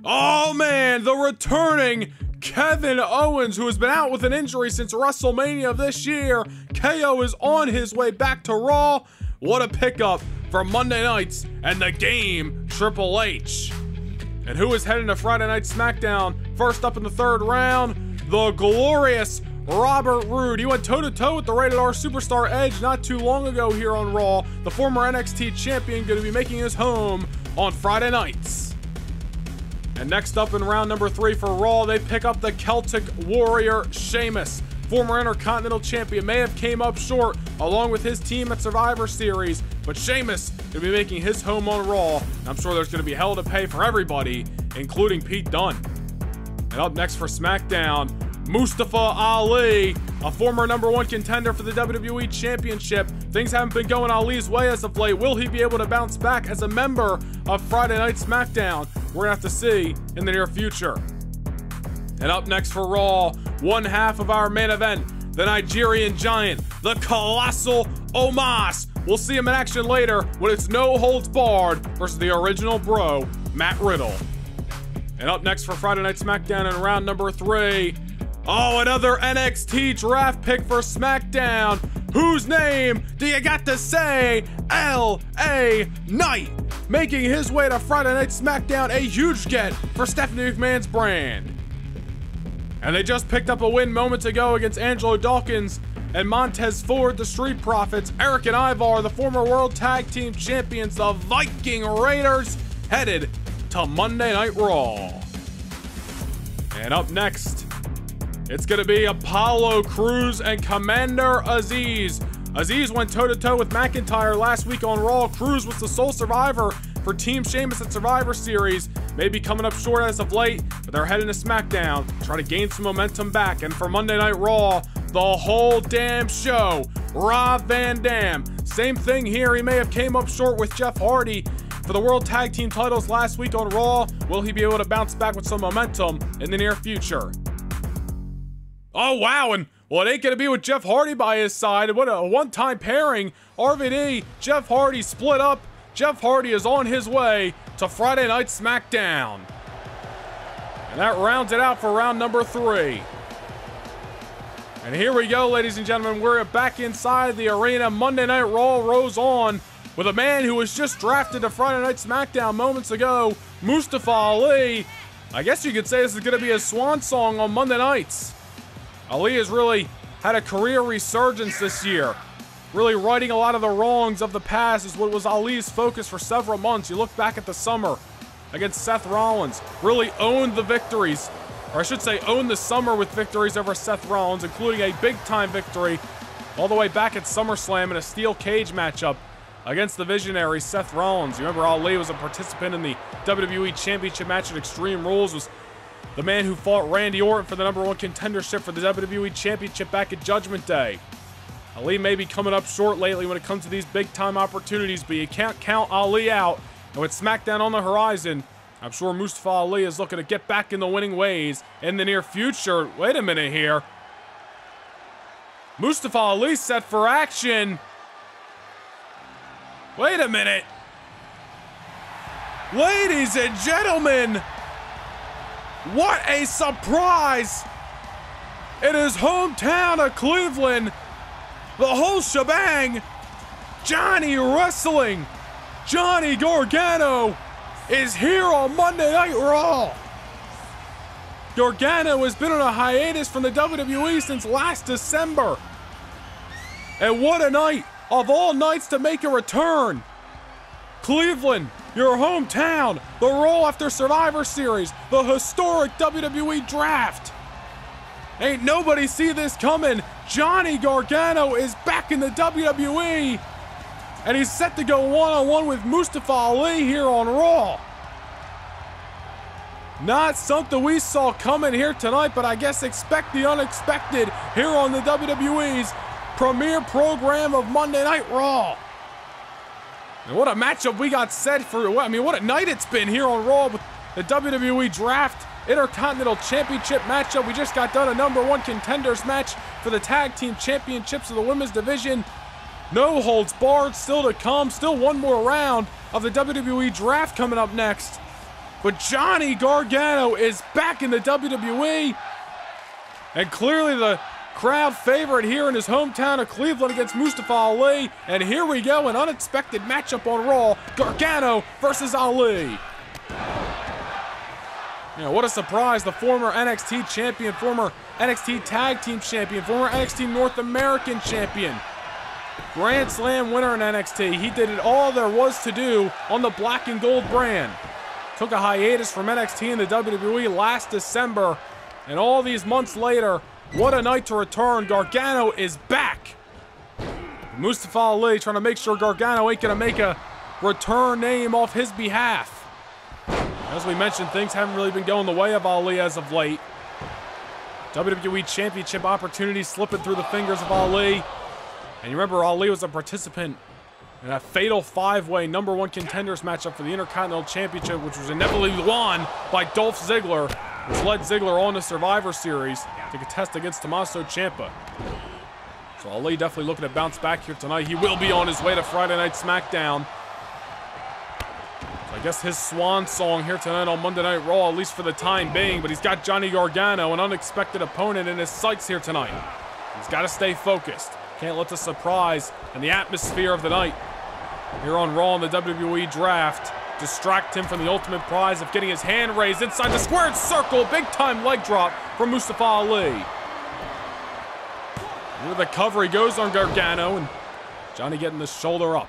Oh man, the returning Kevin Owens, who has been out with an injury since WrestleMania of this year. KO is on his way back to Raw. What a pickup for Monday nights and the game Triple H. And who is heading to Friday Night SmackDown? First up in the third round, the glorious Robert Roode. He went toe to toe with the rated R superstar Edge not too long ago here on Raw. The former NXT champion going to be making his home on Friday nights. And next up in round number three for Raw, they pick up the Celtic Warrior Sheamus. Former Intercontinental Champion may have came up short along with his team at Survivor Series, but Sheamus will be making his home on Raw. I'm sure there's going to be hell to pay for everybody, including Pete Dunne. And up next for SmackDown, Mustafa Ali, a former number one contender for the WWE Championship. Things haven't been going Ali's way as of late. Will he be able to bounce back as a member of Friday Night SmackDown? We're gonna have to see in the near future. And up next for Raw, one half of our main event, the Nigerian Giant, the Colossal Omos. We'll see him in action later when it's no holds barred versus the original bro, Matt Riddle. And up next for Friday Night SmackDown in round number three, Oh, another NXT draft pick for SmackDown. Whose name do you got to say? L.A. Knight. Making his way to Friday Night SmackDown, a huge get for Stephanie McMahon's brand. And they just picked up a win moments ago against Angelo Dawkins and Montez Ford, the Street Profits, Erik and Ivar, the former World Tag Team Champions, the Viking Raiders, headed to Monday Night Raw. And up next, it's going to be Apollo Crews and Commander Azeez. Azeez went toe to toe with McIntyre last week on Raw. Crews was the sole survivor for Team Sheamus at Survivor Series. Maybe coming up short as of late, but they're heading to SmackDown, try to gain some momentum back. And for Monday Night Raw, the whole damn show, Rob Van Dam. Same thing here. He may have came up short with Jeff Hardy for the World Tag Team titles last week on Raw. Will he be able to bounce back with some momentum in the near future? Oh, wow. And well, it ain't going to be with Jeff Hardy by his side. What a one time pairing. RVD, Jeff Hardy split up. Jeff Hardy is on his way to Friday Night SmackDown. And that rounds it out for round number three. And here we go, ladies and gentlemen. We're back inside the arena. Monday Night Raw rolls on with a man who was just drafted to Friday Night SmackDown moments ago, Mustafa Ali. I guess you could say this is going to be a swan song on Monday nights. Ali has really had a career resurgence this year. Really righting a lot of the wrongs of the past is what was Ali's focus for several months. You look back at the summer against Seth Rollins, really owned the victories, or I should say owned the summer with victories over Seth Rollins, including a big-time victory all the way back at SummerSlam in a steel cage matchup against the visionary Seth Rollins. You remember Ali was a participant in the WWE Championship match at Extreme Rules, was the man who fought Randy Orton for the number one contendership for the WWE Championship back at Judgment Day. Ali may be coming up short lately when it comes to these big time opportunities, but you can't count Ali out. And with SmackDown on the horizon, I'm sure Mustafa Ali is looking to get back in the winning ways in the near future. Wait a minute here. Mustafa Ali set for action. Wait a minute. Ladies and gentlemen, what a surprise! In his hometown of Cleveland, the whole shebang, Johnny Wrestling, Johnny Gargano is here on Monday Night Raw. Gargano has been on a hiatus from the WWE since last December. And what a night of all nights to make a return. Cleveland, your hometown, the Raw after Survivor Series, the historic WWE Draft. Ain't nobody see this coming. Johnny Gargano is back in the WWE, and he's set to go one-on-one with Mustafa Ali here on Raw. Not something we saw coming here tonight, but I guess expect the unexpected here on the WWE's premier program of Monday Night Raw. And what a matchup we got set for. I mean, what a night it's been here on Raw with the WWE Draft Intercontinental Championship matchup. We just got done a number one contenders match for the Tag Team Championships of the Women's Division. No holds barred, still to come. Still one more round of the WWE Draft coming up next. But Johnny Gargano is back in the WWE. And clearly the crowd favorite here in his hometown of Cleveland against Mustafa Ali. And here we go, an unexpected matchup on Raw. Gargano versus Ali. You know, what a surprise. The former NXT champion, former NXT Tag Team champion, former NXT North American champion, Grand Slam winner in NXT. He did it all there was to do on the black and gold brand. Took a hiatus from NXT and the WWE last December. And all these months later, what a night to return. Gargano is back. Mustafa Ali trying to make sure Gargano ain't going to make a return name off his behalf. As we mentioned, things haven't really been going the way of Ali as of late. WWE Championship opportunity slipping through the fingers of Ali. And you remember Ali was a participant in a fatal five-way number one contenders matchup for the Intercontinental Championship, which was inevitably won by Dolph Ziggler, which led Ziggler on to Survivor Series to contest against Tommaso Ciampa. So Ali definitely looking to bounce back here tonight. He will be on his way to Friday Night SmackDown. I guess his swan song here tonight on Monday Night Raw, at least for the time being, but he's got Johnny Gargano, an unexpected opponent in his sights here tonight. He's got to stay focused. Can't let the surprise and the atmosphere of the night here on Raw in the WWE Draft distract him from the ultimate prize of getting his hand raised inside the squared circle. Big time leg drop from Mustafa Ali. Into the cover, he goes on Gargano, and Johnny getting the shoulder up.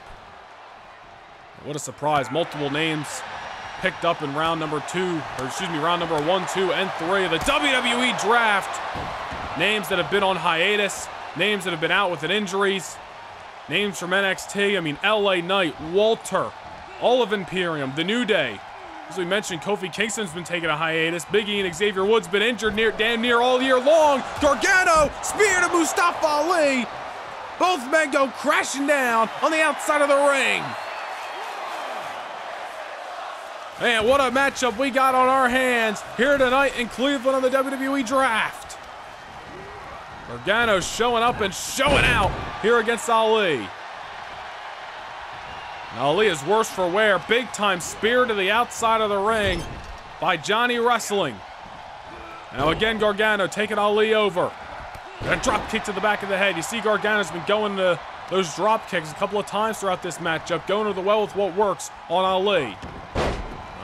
What a surprise. Multiple names picked up in round number two, or excuse me, round number one, two, and three of the WWE Draft. Names that have been on hiatus, names that have been out with injuries, names from NXT. I mean, LA Knight, Walter, all of Imperium, The New Day. As we mentioned, Kofi Kingston's been taking a hiatus. Biggie and Xavier Woods been injured near damn near all year long. Gargano, spear to Mustafa Ali. Both men go crashing down on the outside of the ring. Man, what a matchup we got on our hands here tonight in Cleveland on the WWE Draft. Gargano showing up and showing out here against Ali. Ali is worse for wear. Big time spear to the outside of the ring by Johnny Wrestling. Now again, Gargano taking Ali over. A drop kick to the back of the head. You see Gargano's been going to those drop kicks a couple of times throughout this matchup, going to the well with what works on Ali.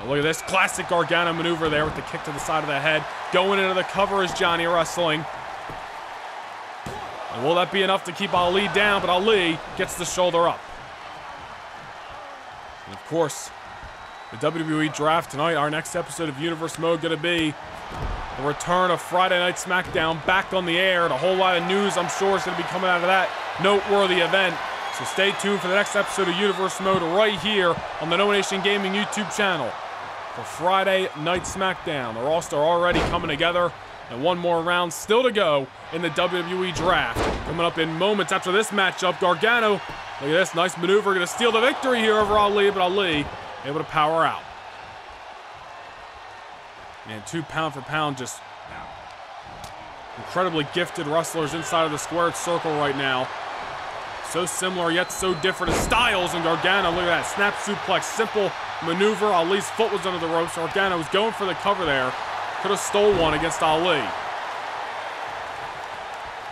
Look at this classic Gargano maneuver there with the kick to the side of the head. Going into the cover is Johnny Wrestling. And will that be enough to keep Ali down? But Ali gets the shoulder up. And of course, the WWE Draft tonight, our next episode of Universe Mode going to be the return of Friday Night SmackDown back on the air. And a whole lot of news, I'm sure, is going to be coming out of that noteworthy event. So stay tuned for the next episode of Universe Mode right here on the Noah Nation Gaming YouTube channel for Friday Night SmackDown. The roster already coming together, and one more round still to go in the WWE Draft. Coming up in moments after this matchup, Gargano Look at this, nice maneuver, gonna steal the victory here over Ali, but Ali able to power out. And two pound for pound, just incredibly gifted wrestlers inside of the squared circle right now. So similar yet so different Styles and Gargano. Look at that, snap suplex, simple maneuver. Ali's foot was under the ropes. Gargano was going for the cover there. Could have stole one against Ali.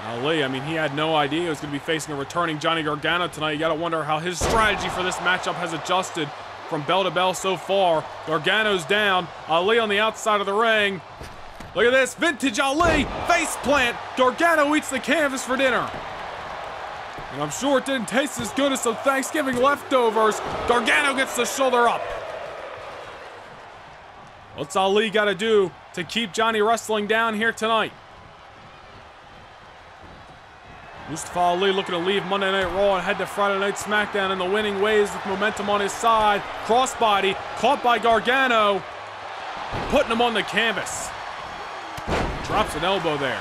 Ali, I mean, he had no idea he was going to be facing a returning Johnny Gargano tonight. You got to wonder how his strategy for this matchup has adjusted from bell to bell so far. Gargano's down. Ali on the outside of the ring. Look at this. Vintage Ali. Face plant. Gargano eats the canvas for dinner. And I'm sure it didn't taste as good as some Thanksgiving leftovers. Gargano gets the shoulder up. What's Ali got to do to keep Johnny wrestling down here tonight? Mustafa Ali looking to leave Monday Night Raw and head to Friday Night SmackDown in the winning ways with momentum on his side. Crossbody caught by Gargano, putting him on the canvas. Drops an elbow there.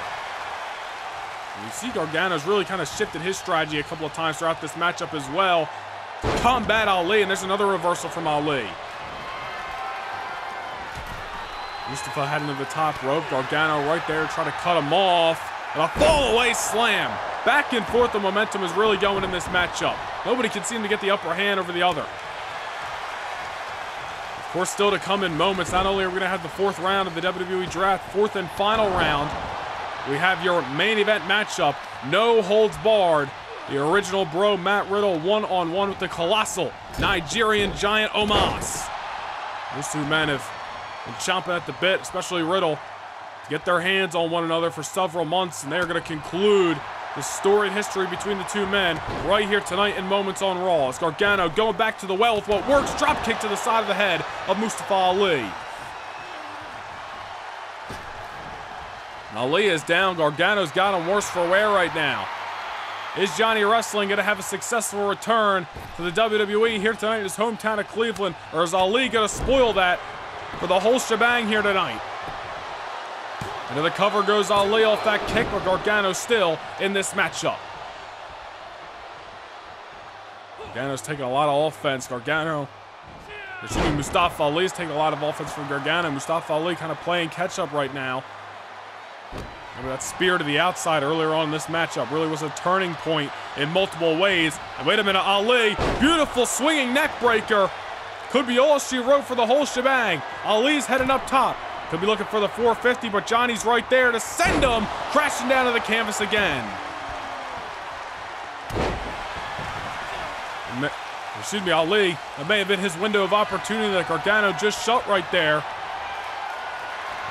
You see Gargano's really kind of shifted his strategy a couple of times throughout this matchup as well. Combat Ali, and there's another reversal from Ali. Mustafa heading to the top rope. Gargano right there, trying to cut him off. And a fall away slam. Back and forth, the momentum is really going in this matchup. Nobody can seem to get the upper hand over the other. Of course, still to come in moments. Not only are we going to have the fourth round of the WWE Draft, fourth and final round, we have your main event matchup, no holds barred. The original bro, Matt Riddle, one-on-one -on -one with the colossal Nigerian giant Omos. These two men have been chomping at the bit, especially Riddle, to get their hands on one another for several months, and they're going to conclude the storied history between the two men right here tonight in Moments on Raw. As Gargano going back to the well with what works. Drop kick to the side of the head of Mustafa Ali. Ali is down. Gargano's got him worse for wear right now. Is Johnny Wrestling going to have a successful return to the WWE here tonight in his hometown of Cleveland? Or is Ali going to spoil that for the whole shebang here tonight? Into the cover goes Ali off that kick, but Gargano still in this matchup. Gargano's taking a lot of offense. Gargano, excuse me, Mustafa Ali is taking a lot of offense from Gargano. Mustafa Ali kind of playing catch up right now. Remember that spear to the outside earlier on in this matchup really was a turning point in multiple ways. And wait a minute, Ali, beautiful swinging neck breaker. could be all she wrote for the whole shebang. Ali's heading up top. Could be looking for the 450, but Johnny's right there to send him crashing down to the canvas again. Excuse me, Ali. That may have been his window of opportunity that Gargano just shut right there.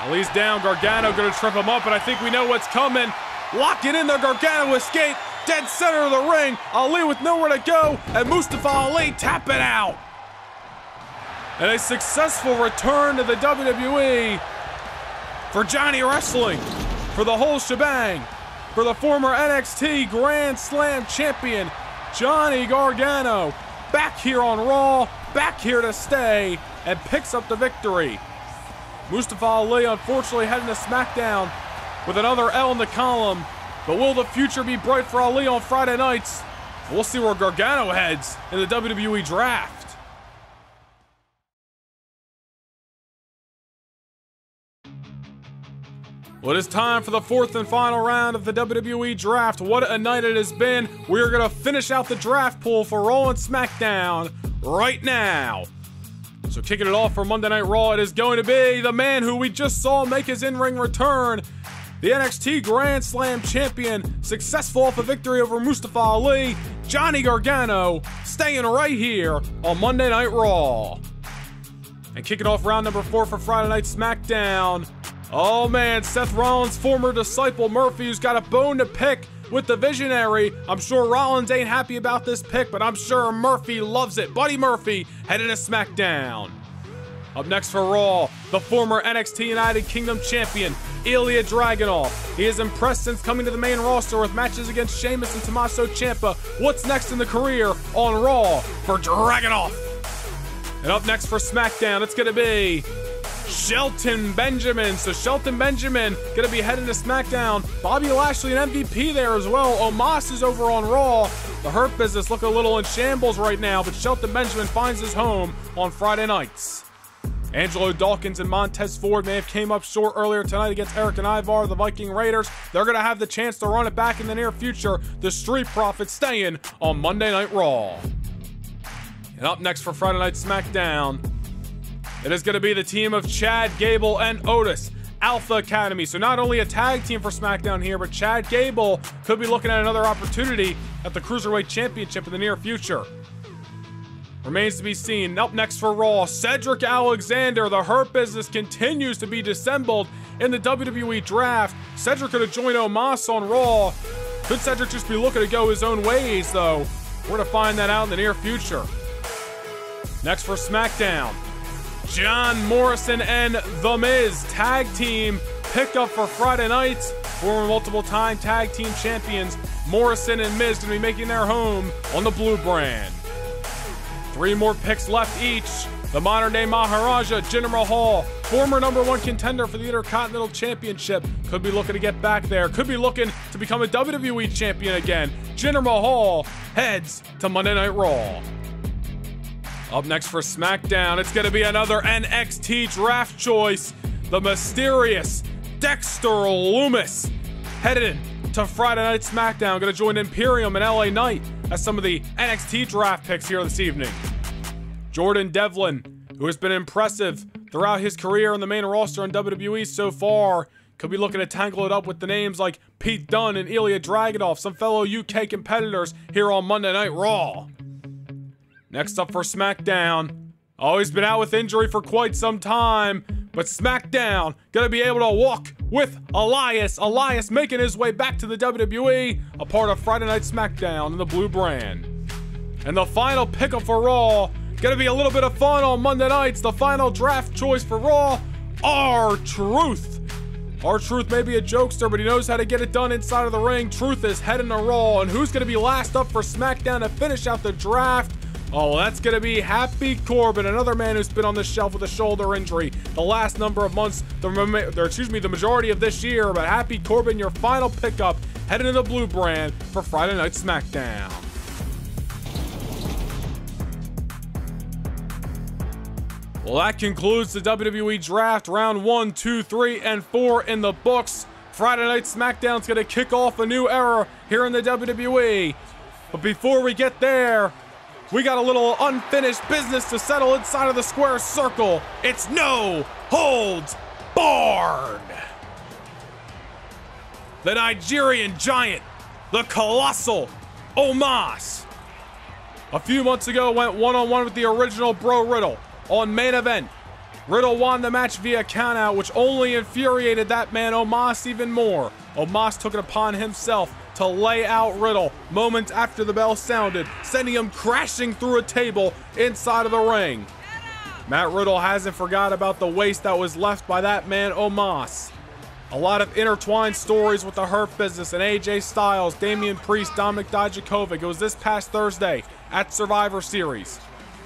Ali's down. Gargano going to trip him up, and I think we know what's coming. Lock it in there. Gargano escape. Dead center of the ring. Ali with nowhere to go, and Mustafa Ali tap it out. And a successful return to the WWE for Johnny Wrestling, for the whole shebang, for the former NXT Grand Slam champion, Johnny Gargano, back here on Raw, back here to stay, and picks up the victory. Mustafa Ali unfortunately heading to SmackDown with another L in the column. But will the future be bright for Ali on Friday nights? We'll see where Gargano heads in the WWE draft. Well, it is time for the fourth and final round of the WWE Draft. What a night it has been. We're going to finish out the draft pool for Raw and SmackDown right now. So, kicking it off for Monday Night Raw, it is going to be the man who we just saw make his in ring return the NXT Grand Slam champion, successful off a victory over Mustafa Ali, Johnny Gargano, staying right here on Monday Night Raw. And kicking off round number four for Friday Night SmackDown. Oh man, Seth Rollins' former disciple Murphy, who's got a bone to pick with the Visionary. I'm sure Rollins ain't happy about this pick, but I'm sure Murphy loves it. Buddy Murphy heading to SmackDown. Up next for Raw, the former NXT United Kingdom champion, Ilja Dragunov. He has impressed since coming to the main roster with matches against Sheamus and Tommaso Ciampa. What's next in the career on Raw for Dragunov? And up next for SmackDown, it's going to be Shelton Benjamin. So Shelton Benjamin gonna be heading to SmackDown. Bobby Lashley and MVP there as well. Omos is over on Raw. The Hurt Business look a little in shambles right now, but Shelton Benjamin finds his home on Friday nights. Angelo Dawkins and Montez Ford may have came up short earlier tonight against Erik and Ivar, the Viking Raiders. They're going to have the chance to run it back in the near future. The Street Profits staying on Monday Night Raw. And up next for Friday Night SmackDown, it is going to be the team of Chad Gable and Otis. Alpha Academy. So not only a tag team for SmackDown here, but Chad Gable could be looking at another opportunity at the Cruiserweight Championship in the near future. Remains to be seen. Up next for Raw, Cedric Alexander. The Hurt Business continues to be dissembled in the WWE Draft. Cedric could have joined Omos on Raw. Could Cedric just be looking to go his own ways, though? We're going to find that out in the near future. Next for SmackDown, John Morrison and The Miz tag team picked up for Friday nights. Former multiple time tag team champions Morrison and Miz going to be making their home on the blue brand. Three more picks left each. The modern day Maharaja, Jinder Mahal, former number one contender for the Intercontinental Championship, could be looking to get back there. Could be looking to become a WWE champion again. Jinder Mahal heads to Monday Night Raw. Up next for SmackDown, it's going to be another NXT draft choice. The mysterious Dexter Lumis headed to Friday Night SmackDown. Going to join Imperium and LA Knight as some of the NXT draft picks here this evening. Jordan Devlin, who has been impressive throughout his career in the main roster in WWE so far, could be looking to tangle it up with the names like Pete Dunne and Ilja Dragunov, some fellow UK competitors here on Monday Night Raw. Next up for SmackDown. Always been out with injury for quite some time, but SmackDown gonna be able to walk with Elias. Elias making his way back to the WWE, a part of Friday Night SmackDown in the blue brand. And the final pickup for Raw, gonna be a little bit of fun on Monday nights. The final draft choice for Raw, R-Truth. Our Truth may be a jokester, but he knows how to get it done inside of the ring. Truth is heading to Raw, and who's gonna be last up for SmackDown to finish out the draft? Oh, that's going to be Happy Corbin, another man who's been on the shelf with a shoulder injury the last number of months, the, excuse me, the majority of this year. But Happy Corbin, your final pickup, heading to the Blue Brand for Friday Night SmackDown. Well, that concludes the WWE Draft Round one, two, three, and 4 in the books. Friday Night SmackDown's going to kick off a new era here in the WWE. But before we get there, We got a little unfinished business to settle inside of the square circle. It's no holds barred. The Nigerian giant, the colossal Omos. A few months ago, went one on one with the original Bro Riddle on main event. Riddle won the match via countout, which only infuriated that man Omos even more. Omos took it upon himself to lay out Riddle moments after the bell sounded, sending him crashing through a table inside of the ring. Matt Riddle hasn't forgot about the waste that was left by that man Omos. A lot of intertwined stories with the Hurt Business and AJ Styles, Damian Priest, Dominik Dijakovic. It was this past Thursday at Survivor Series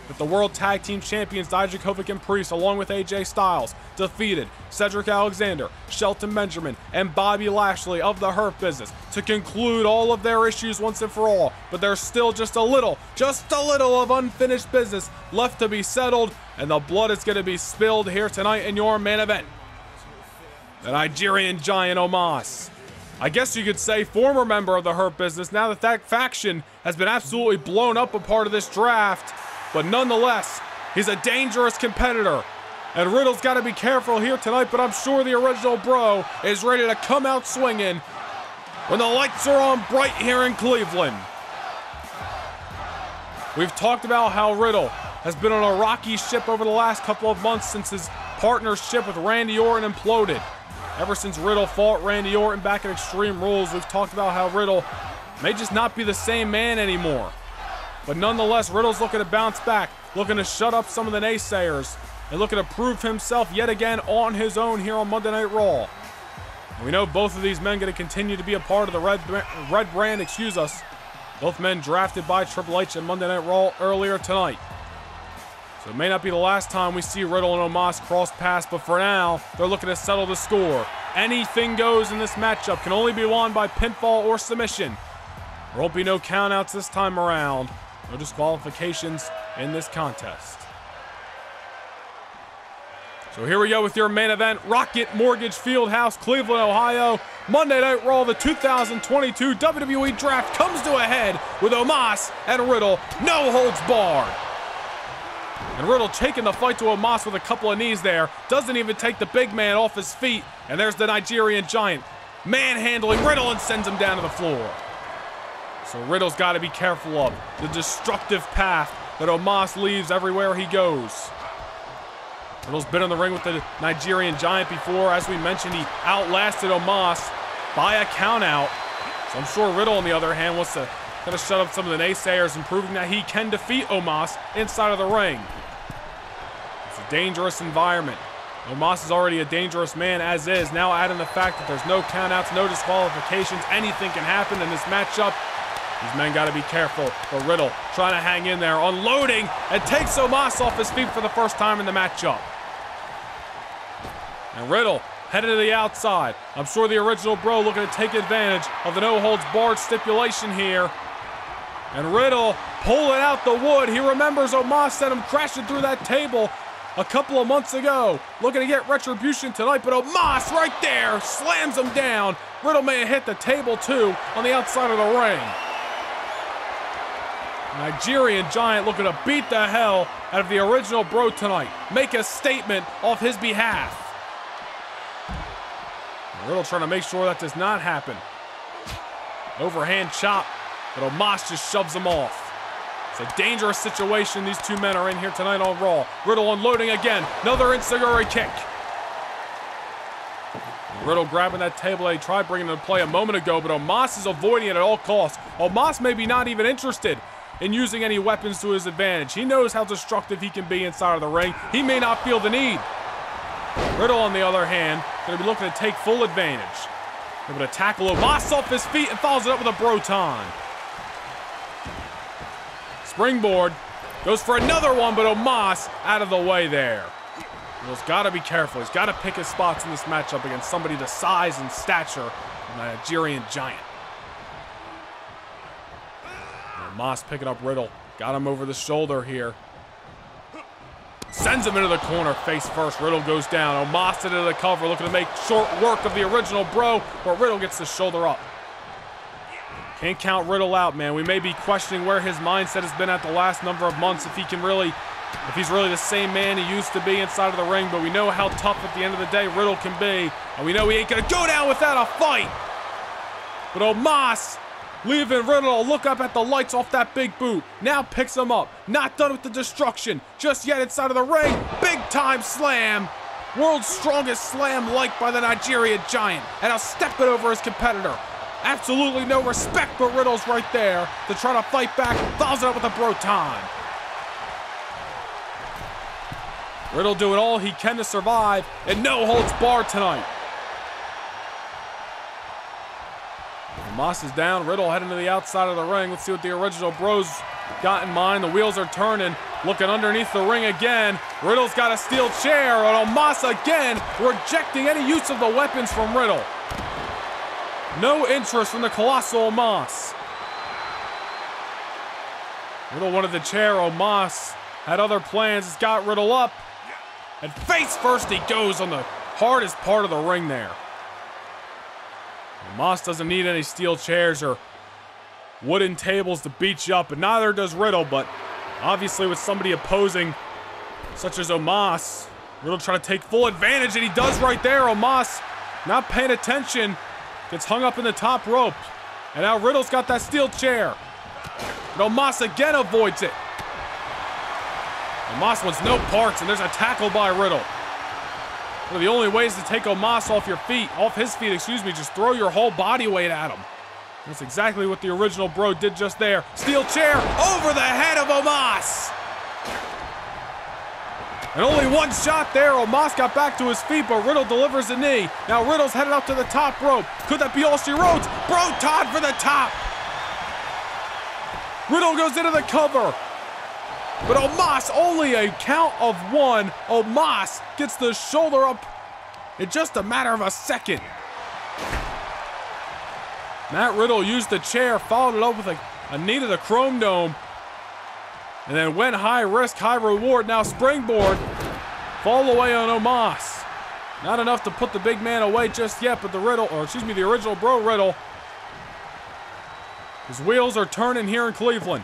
that the World Tag Team Champions Dijakovic and Priest, along with AJ Styles, defeated Cedric Alexander, Shelton Benjamin, and Bobby Lashley of the Hurt Business to conclude all of their issues once and for all. But there's still just a little, just a little of unfinished business left to be settled, and the blood is going to be spilled here tonight in your main event. The Nigerian giant Omos. I guess you could say former member of the Hurt Business now that that faction has been absolutely blown up a part of this draft. But nonetheless, he's a dangerous competitor. And Riddle's got to be careful here tonight, but I'm sure the original bro is ready to come out swinging when the lights are on bright here in Cleveland. We've talked about how Riddle has been on a rocky ship over the last couple of months since his partnership with Randy Orton imploded. Ever since Riddle fought Randy Orton back at Extreme Rules, we've talked about how Riddle may just not be the same man anymore. But nonetheless, Riddle's looking to bounce back, looking to shut up some of the naysayers, and looking to prove himself yet again on his own here on Monday Night Raw. And we know both of these men going to continue to be a part of the Red, Red Brand, excuse us. Both men drafted by Triple H at Monday Night Raw earlier tonight. So it may not be the last time we see Riddle and Omos cross paths, but for now, they're looking to settle the score. Anything goes in this matchup, can only be won by pinfall or submission. There won't be no countouts this time around. No disqualifications in this contest. So here we go with your main event, Rocket Mortgage Fieldhouse, Cleveland, Ohio. Monday Night Raw, the 2022 WWE Draft comes to a head with Omos and Riddle, no holds barred. And Riddle taking the fight to Omos with a couple of knees there. Doesn't even take the big man off his feet. And there's the Nigerian Giant manhandling Riddle and sends him down to the floor. So Riddle's got to be careful of the destructive path that Omos leaves everywhere he goes. Riddle's been in the ring with the Nigerian Giant before. As we mentioned, he outlasted Omos by a countout. So I'm sure Riddle, on the other hand, wants to kind of shut up some of the naysayers and proving that he can defeat Omos inside of the ring. It's a dangerous environment. Omos is already a dangerous man as is. Now adding the fact that there's no countouts, no disqualifications, anything can happen in this matchup. These men got to be careful. But Riddle trying to hang in there, unloading, and takes Omos off his feet for the first time in the matchup. And Riddle headed to the outside. I'm sure the original bro looking to take advantage of the no holds barred stipulation here. And Riddle pulling out the wood. He remembers Omos sent him crashing through that table a couple of months ago. Looking to get retribution tonight, but Omos right there slams him down. Riddle may have hit the table too on the outside of the ring. Nigerian Giant looking to beat the hell out of the original bro tonight. Make a statement off his behalf. Riddle trying to make sure that does not happen. Overhand chop, but Omos just shoves him off. It's a dangerous situation these two men are in here tonight on Raw. Riddle unloading again. Another Enzuigiri kick. Riddle grabbing that table he tried bringing it to play a moment ago, but Omos is avoiding it at all costs. Omos maybe not even interested in using any weapons to his advantage. He knows how destructive he can be inside of the ring. He may not feel the need. Riddle, on the other hand, going to be looking to take full advantage. Able to tackle Omos off his feet and follows it up with a Broton. Springboard. Goes for another one, but Omos out of the way there. He's got to be careful. He's got to pick his spots in this matchup against somebody the size and stature of the Nigerian Giant. Moss picking up Riddle. Got him over the shoulder here. Sends him into the corner face first. Riddle goes down. Omos into the cover, looking to make short work of the original bro, but Riddle gets the shoulder up. Can't count Riddle out, man. We may be questioning where his mindset has been at the last number of months, if he can really, if he's really the same man he used to be inside of the ring, but we know how tough at the end of the day Riddle can be, and we know he ain't gonna go down without a fight. But Omos, leaving Riddle to look up at the lights off that big boot, now picks him up. Not done with the destruction just yet inside of the ring. Big time slam. World's strongest slam liked by the Nigeria Giant, and I'll step it over his competitor. Absolutely no respect, but Riddle's right there to try to fight back. Follows it up with a Broton. Riddle doing all he can to survive, and no holds barred tonight. Moss is down. Riddle heading to the outside of the ring. Let's see what the original bros got in mind. The wheels are turning. Looking underneath the ring again. Riddle's got a steel chair. And Omos again rejecting any use of the weapons from Riddle. No interest from the Colossal Omos. Riddle wanted the chair. Omos had other plans. He's got Riddle up. And face first he goes on the hardest part of the ring there. Moss doesn't need any steel chairs or wooden tables to beat you up, and neither does Riddle, but obviously with somebody opposing, such as Omos, Riddle trying to take full advantage, and he does right there. Omos not paying attention, gets hung up in the top rope, and now Riddle's got that steel chair. But Omos again avoids it. Omos wants no parts, and there's a tackle by Riddle. One of the only ways to take Omos off your feet, off his feet, excuse me, just throw your whole body weight at him. That's exactly what the original bro did just there. Steel chair over the head of Omos. And only one shot there. Omos got back to his feet, but Riddle delivers a knee. Now Riddle's headed up to the top rope. Could that be all she wrote? Bro Todd for the top. Riddle goes into the cover. But Omos, only a count of one. Omos gets the shoulder up in just a matter of a second. Matt Riddle used the chair, followed it up with a, a knee to the Chrome Dome, and then went high risk, high reward. Now springboard, fall away on Omos. Not enough to put the big man away just yet, but the Riddle, or excuse me, the original Bro Riddle, his wheels are turning here in Cleveland.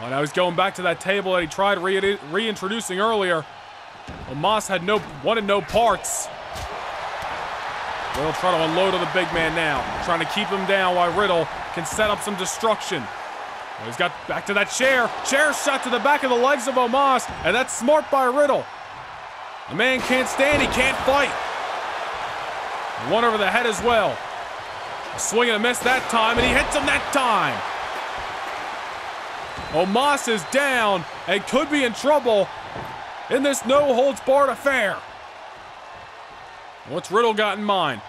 Oh, now he's going back to that table that he tried re reintroducing earlier. Omos had no wanted no parts. Riddle trying to unload on the big man now. Trying to keep him down while Riddle can set up some destruction. Well, he's got back to that chair. Chair shot to the back of the legs of Omos, and that's smart by Riddle. The man can't stand, he can't fight. One over the head as well. A swing and a miss that time, and he hits him that time. Omos is down and could be in trouble in this no holds barred affair. What's Riddle got in mind?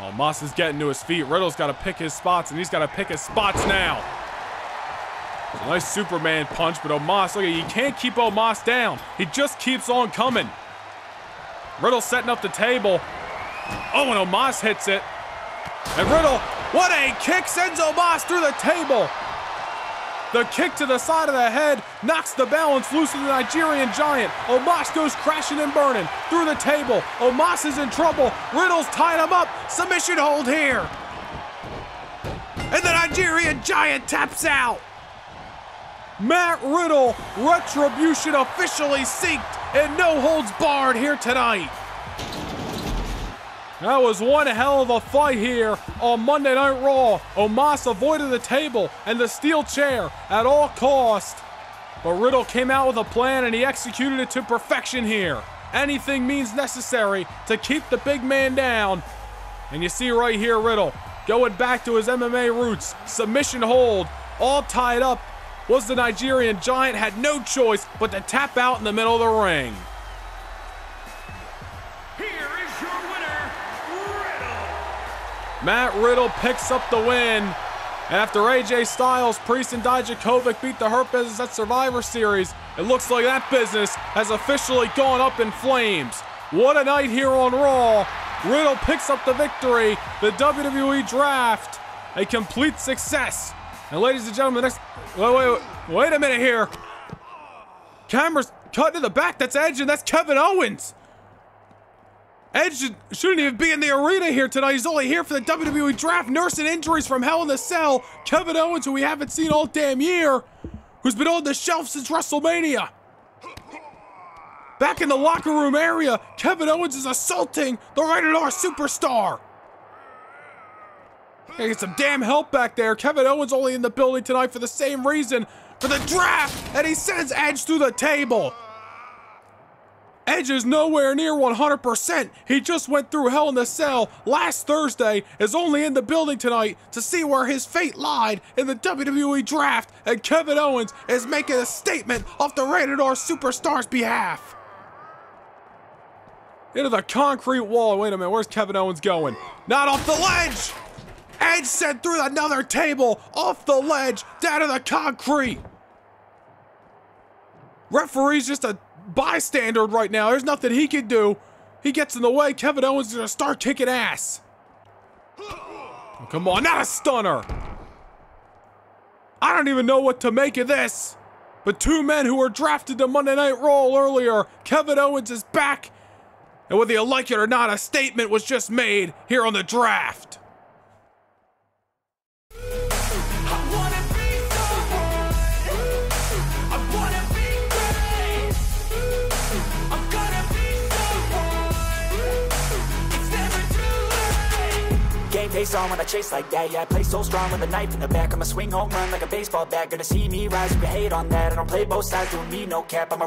Oh, is getting to his feet. Riddle's got to pick his spots, and he's got to pick his spots now. Nice Superman punch, but Omos, look at you can't keep Omos down. He just keeps on coming. Riddle setting up the table. Oh, and Omos hits it. And Riddle, what a kick, sends Omos through the table. The kick to the side of the head knocks the balance loose of the Nigerian giant. Omos goes crashing and burning through the table. Omos is in trouble. Riddle's tied him up. Submission hold here. And the Nigerian giant taps out. Matt Riddle, retribution officially seeked and no holds barred here tonight. That was one hell of a fight here on Monday Night Raw. Omos avoided the table and the steel chair at all cost. But Riddle came out with a plan and he executed it to perfection here. Anything means necessary to keep the big man down. And you see right here Riddle going back to his MMA roots. Submission hold, all tied up. Was the Nigerian giant had no choice but to tap out in the middle of the ring. Matt Riddle picks up the win. After AJ Styles, Priest, and Dijakovic beat the Hurt Business at Survivor Series, it looks like that business has officially gone up in flames. What a night here on Raw. Riddle picks up the victory. The WWE Draft, a complete success. And ladies and gentlemen, next, wait, wait, wait a minute here. Camera's cut to the back. That's Edge and that's Kevin Owens. Edge shouldn't even be in the arena here tonight. He's only here for the WWE Draft, nursing injuries from Hell in the Cell. Kevin Owens, who we haven't seen all damn year, who's been on the shelf since WrestleMania. Back in the locker room area, Kevin Owens is assaulting the Rated R superstar. Gotta get some damn help back there. Kevin Owens only in the building tonight for the same reason, for the draft, and he sends Edge through the table. Edge is nowhere near 100%. He just went through Hell in the Cell last Thursday, is only in the building tonight to see where his fate lied in the WWE Draft, and Kevin Owens is making a statement off the Rated R Superstar's behalf. Into the concrete wall. Wait a minute, where's Kevin Owens going? Not off the ledge! Edge sent through another table, off the ledge, down to the concrete. Referee's just a bystander right now. There's nothing he can do. He gets in the way. Kevin Owens is gonna start kicking ass. Oh, come on, not a stunner. I don't even know what to make of this. But two men who were drafted to Monday Night Raw earlier, Kevin Owens is back. And whether you like it or not, a statement was just made here on the draft. Face on when I chase like that. Yeah, I play so strong with a knife in the back. I'ma swing home run like a baseball bat. Gonna see me rise, you hate on that I don't play both sides, doing me no cap. I'm a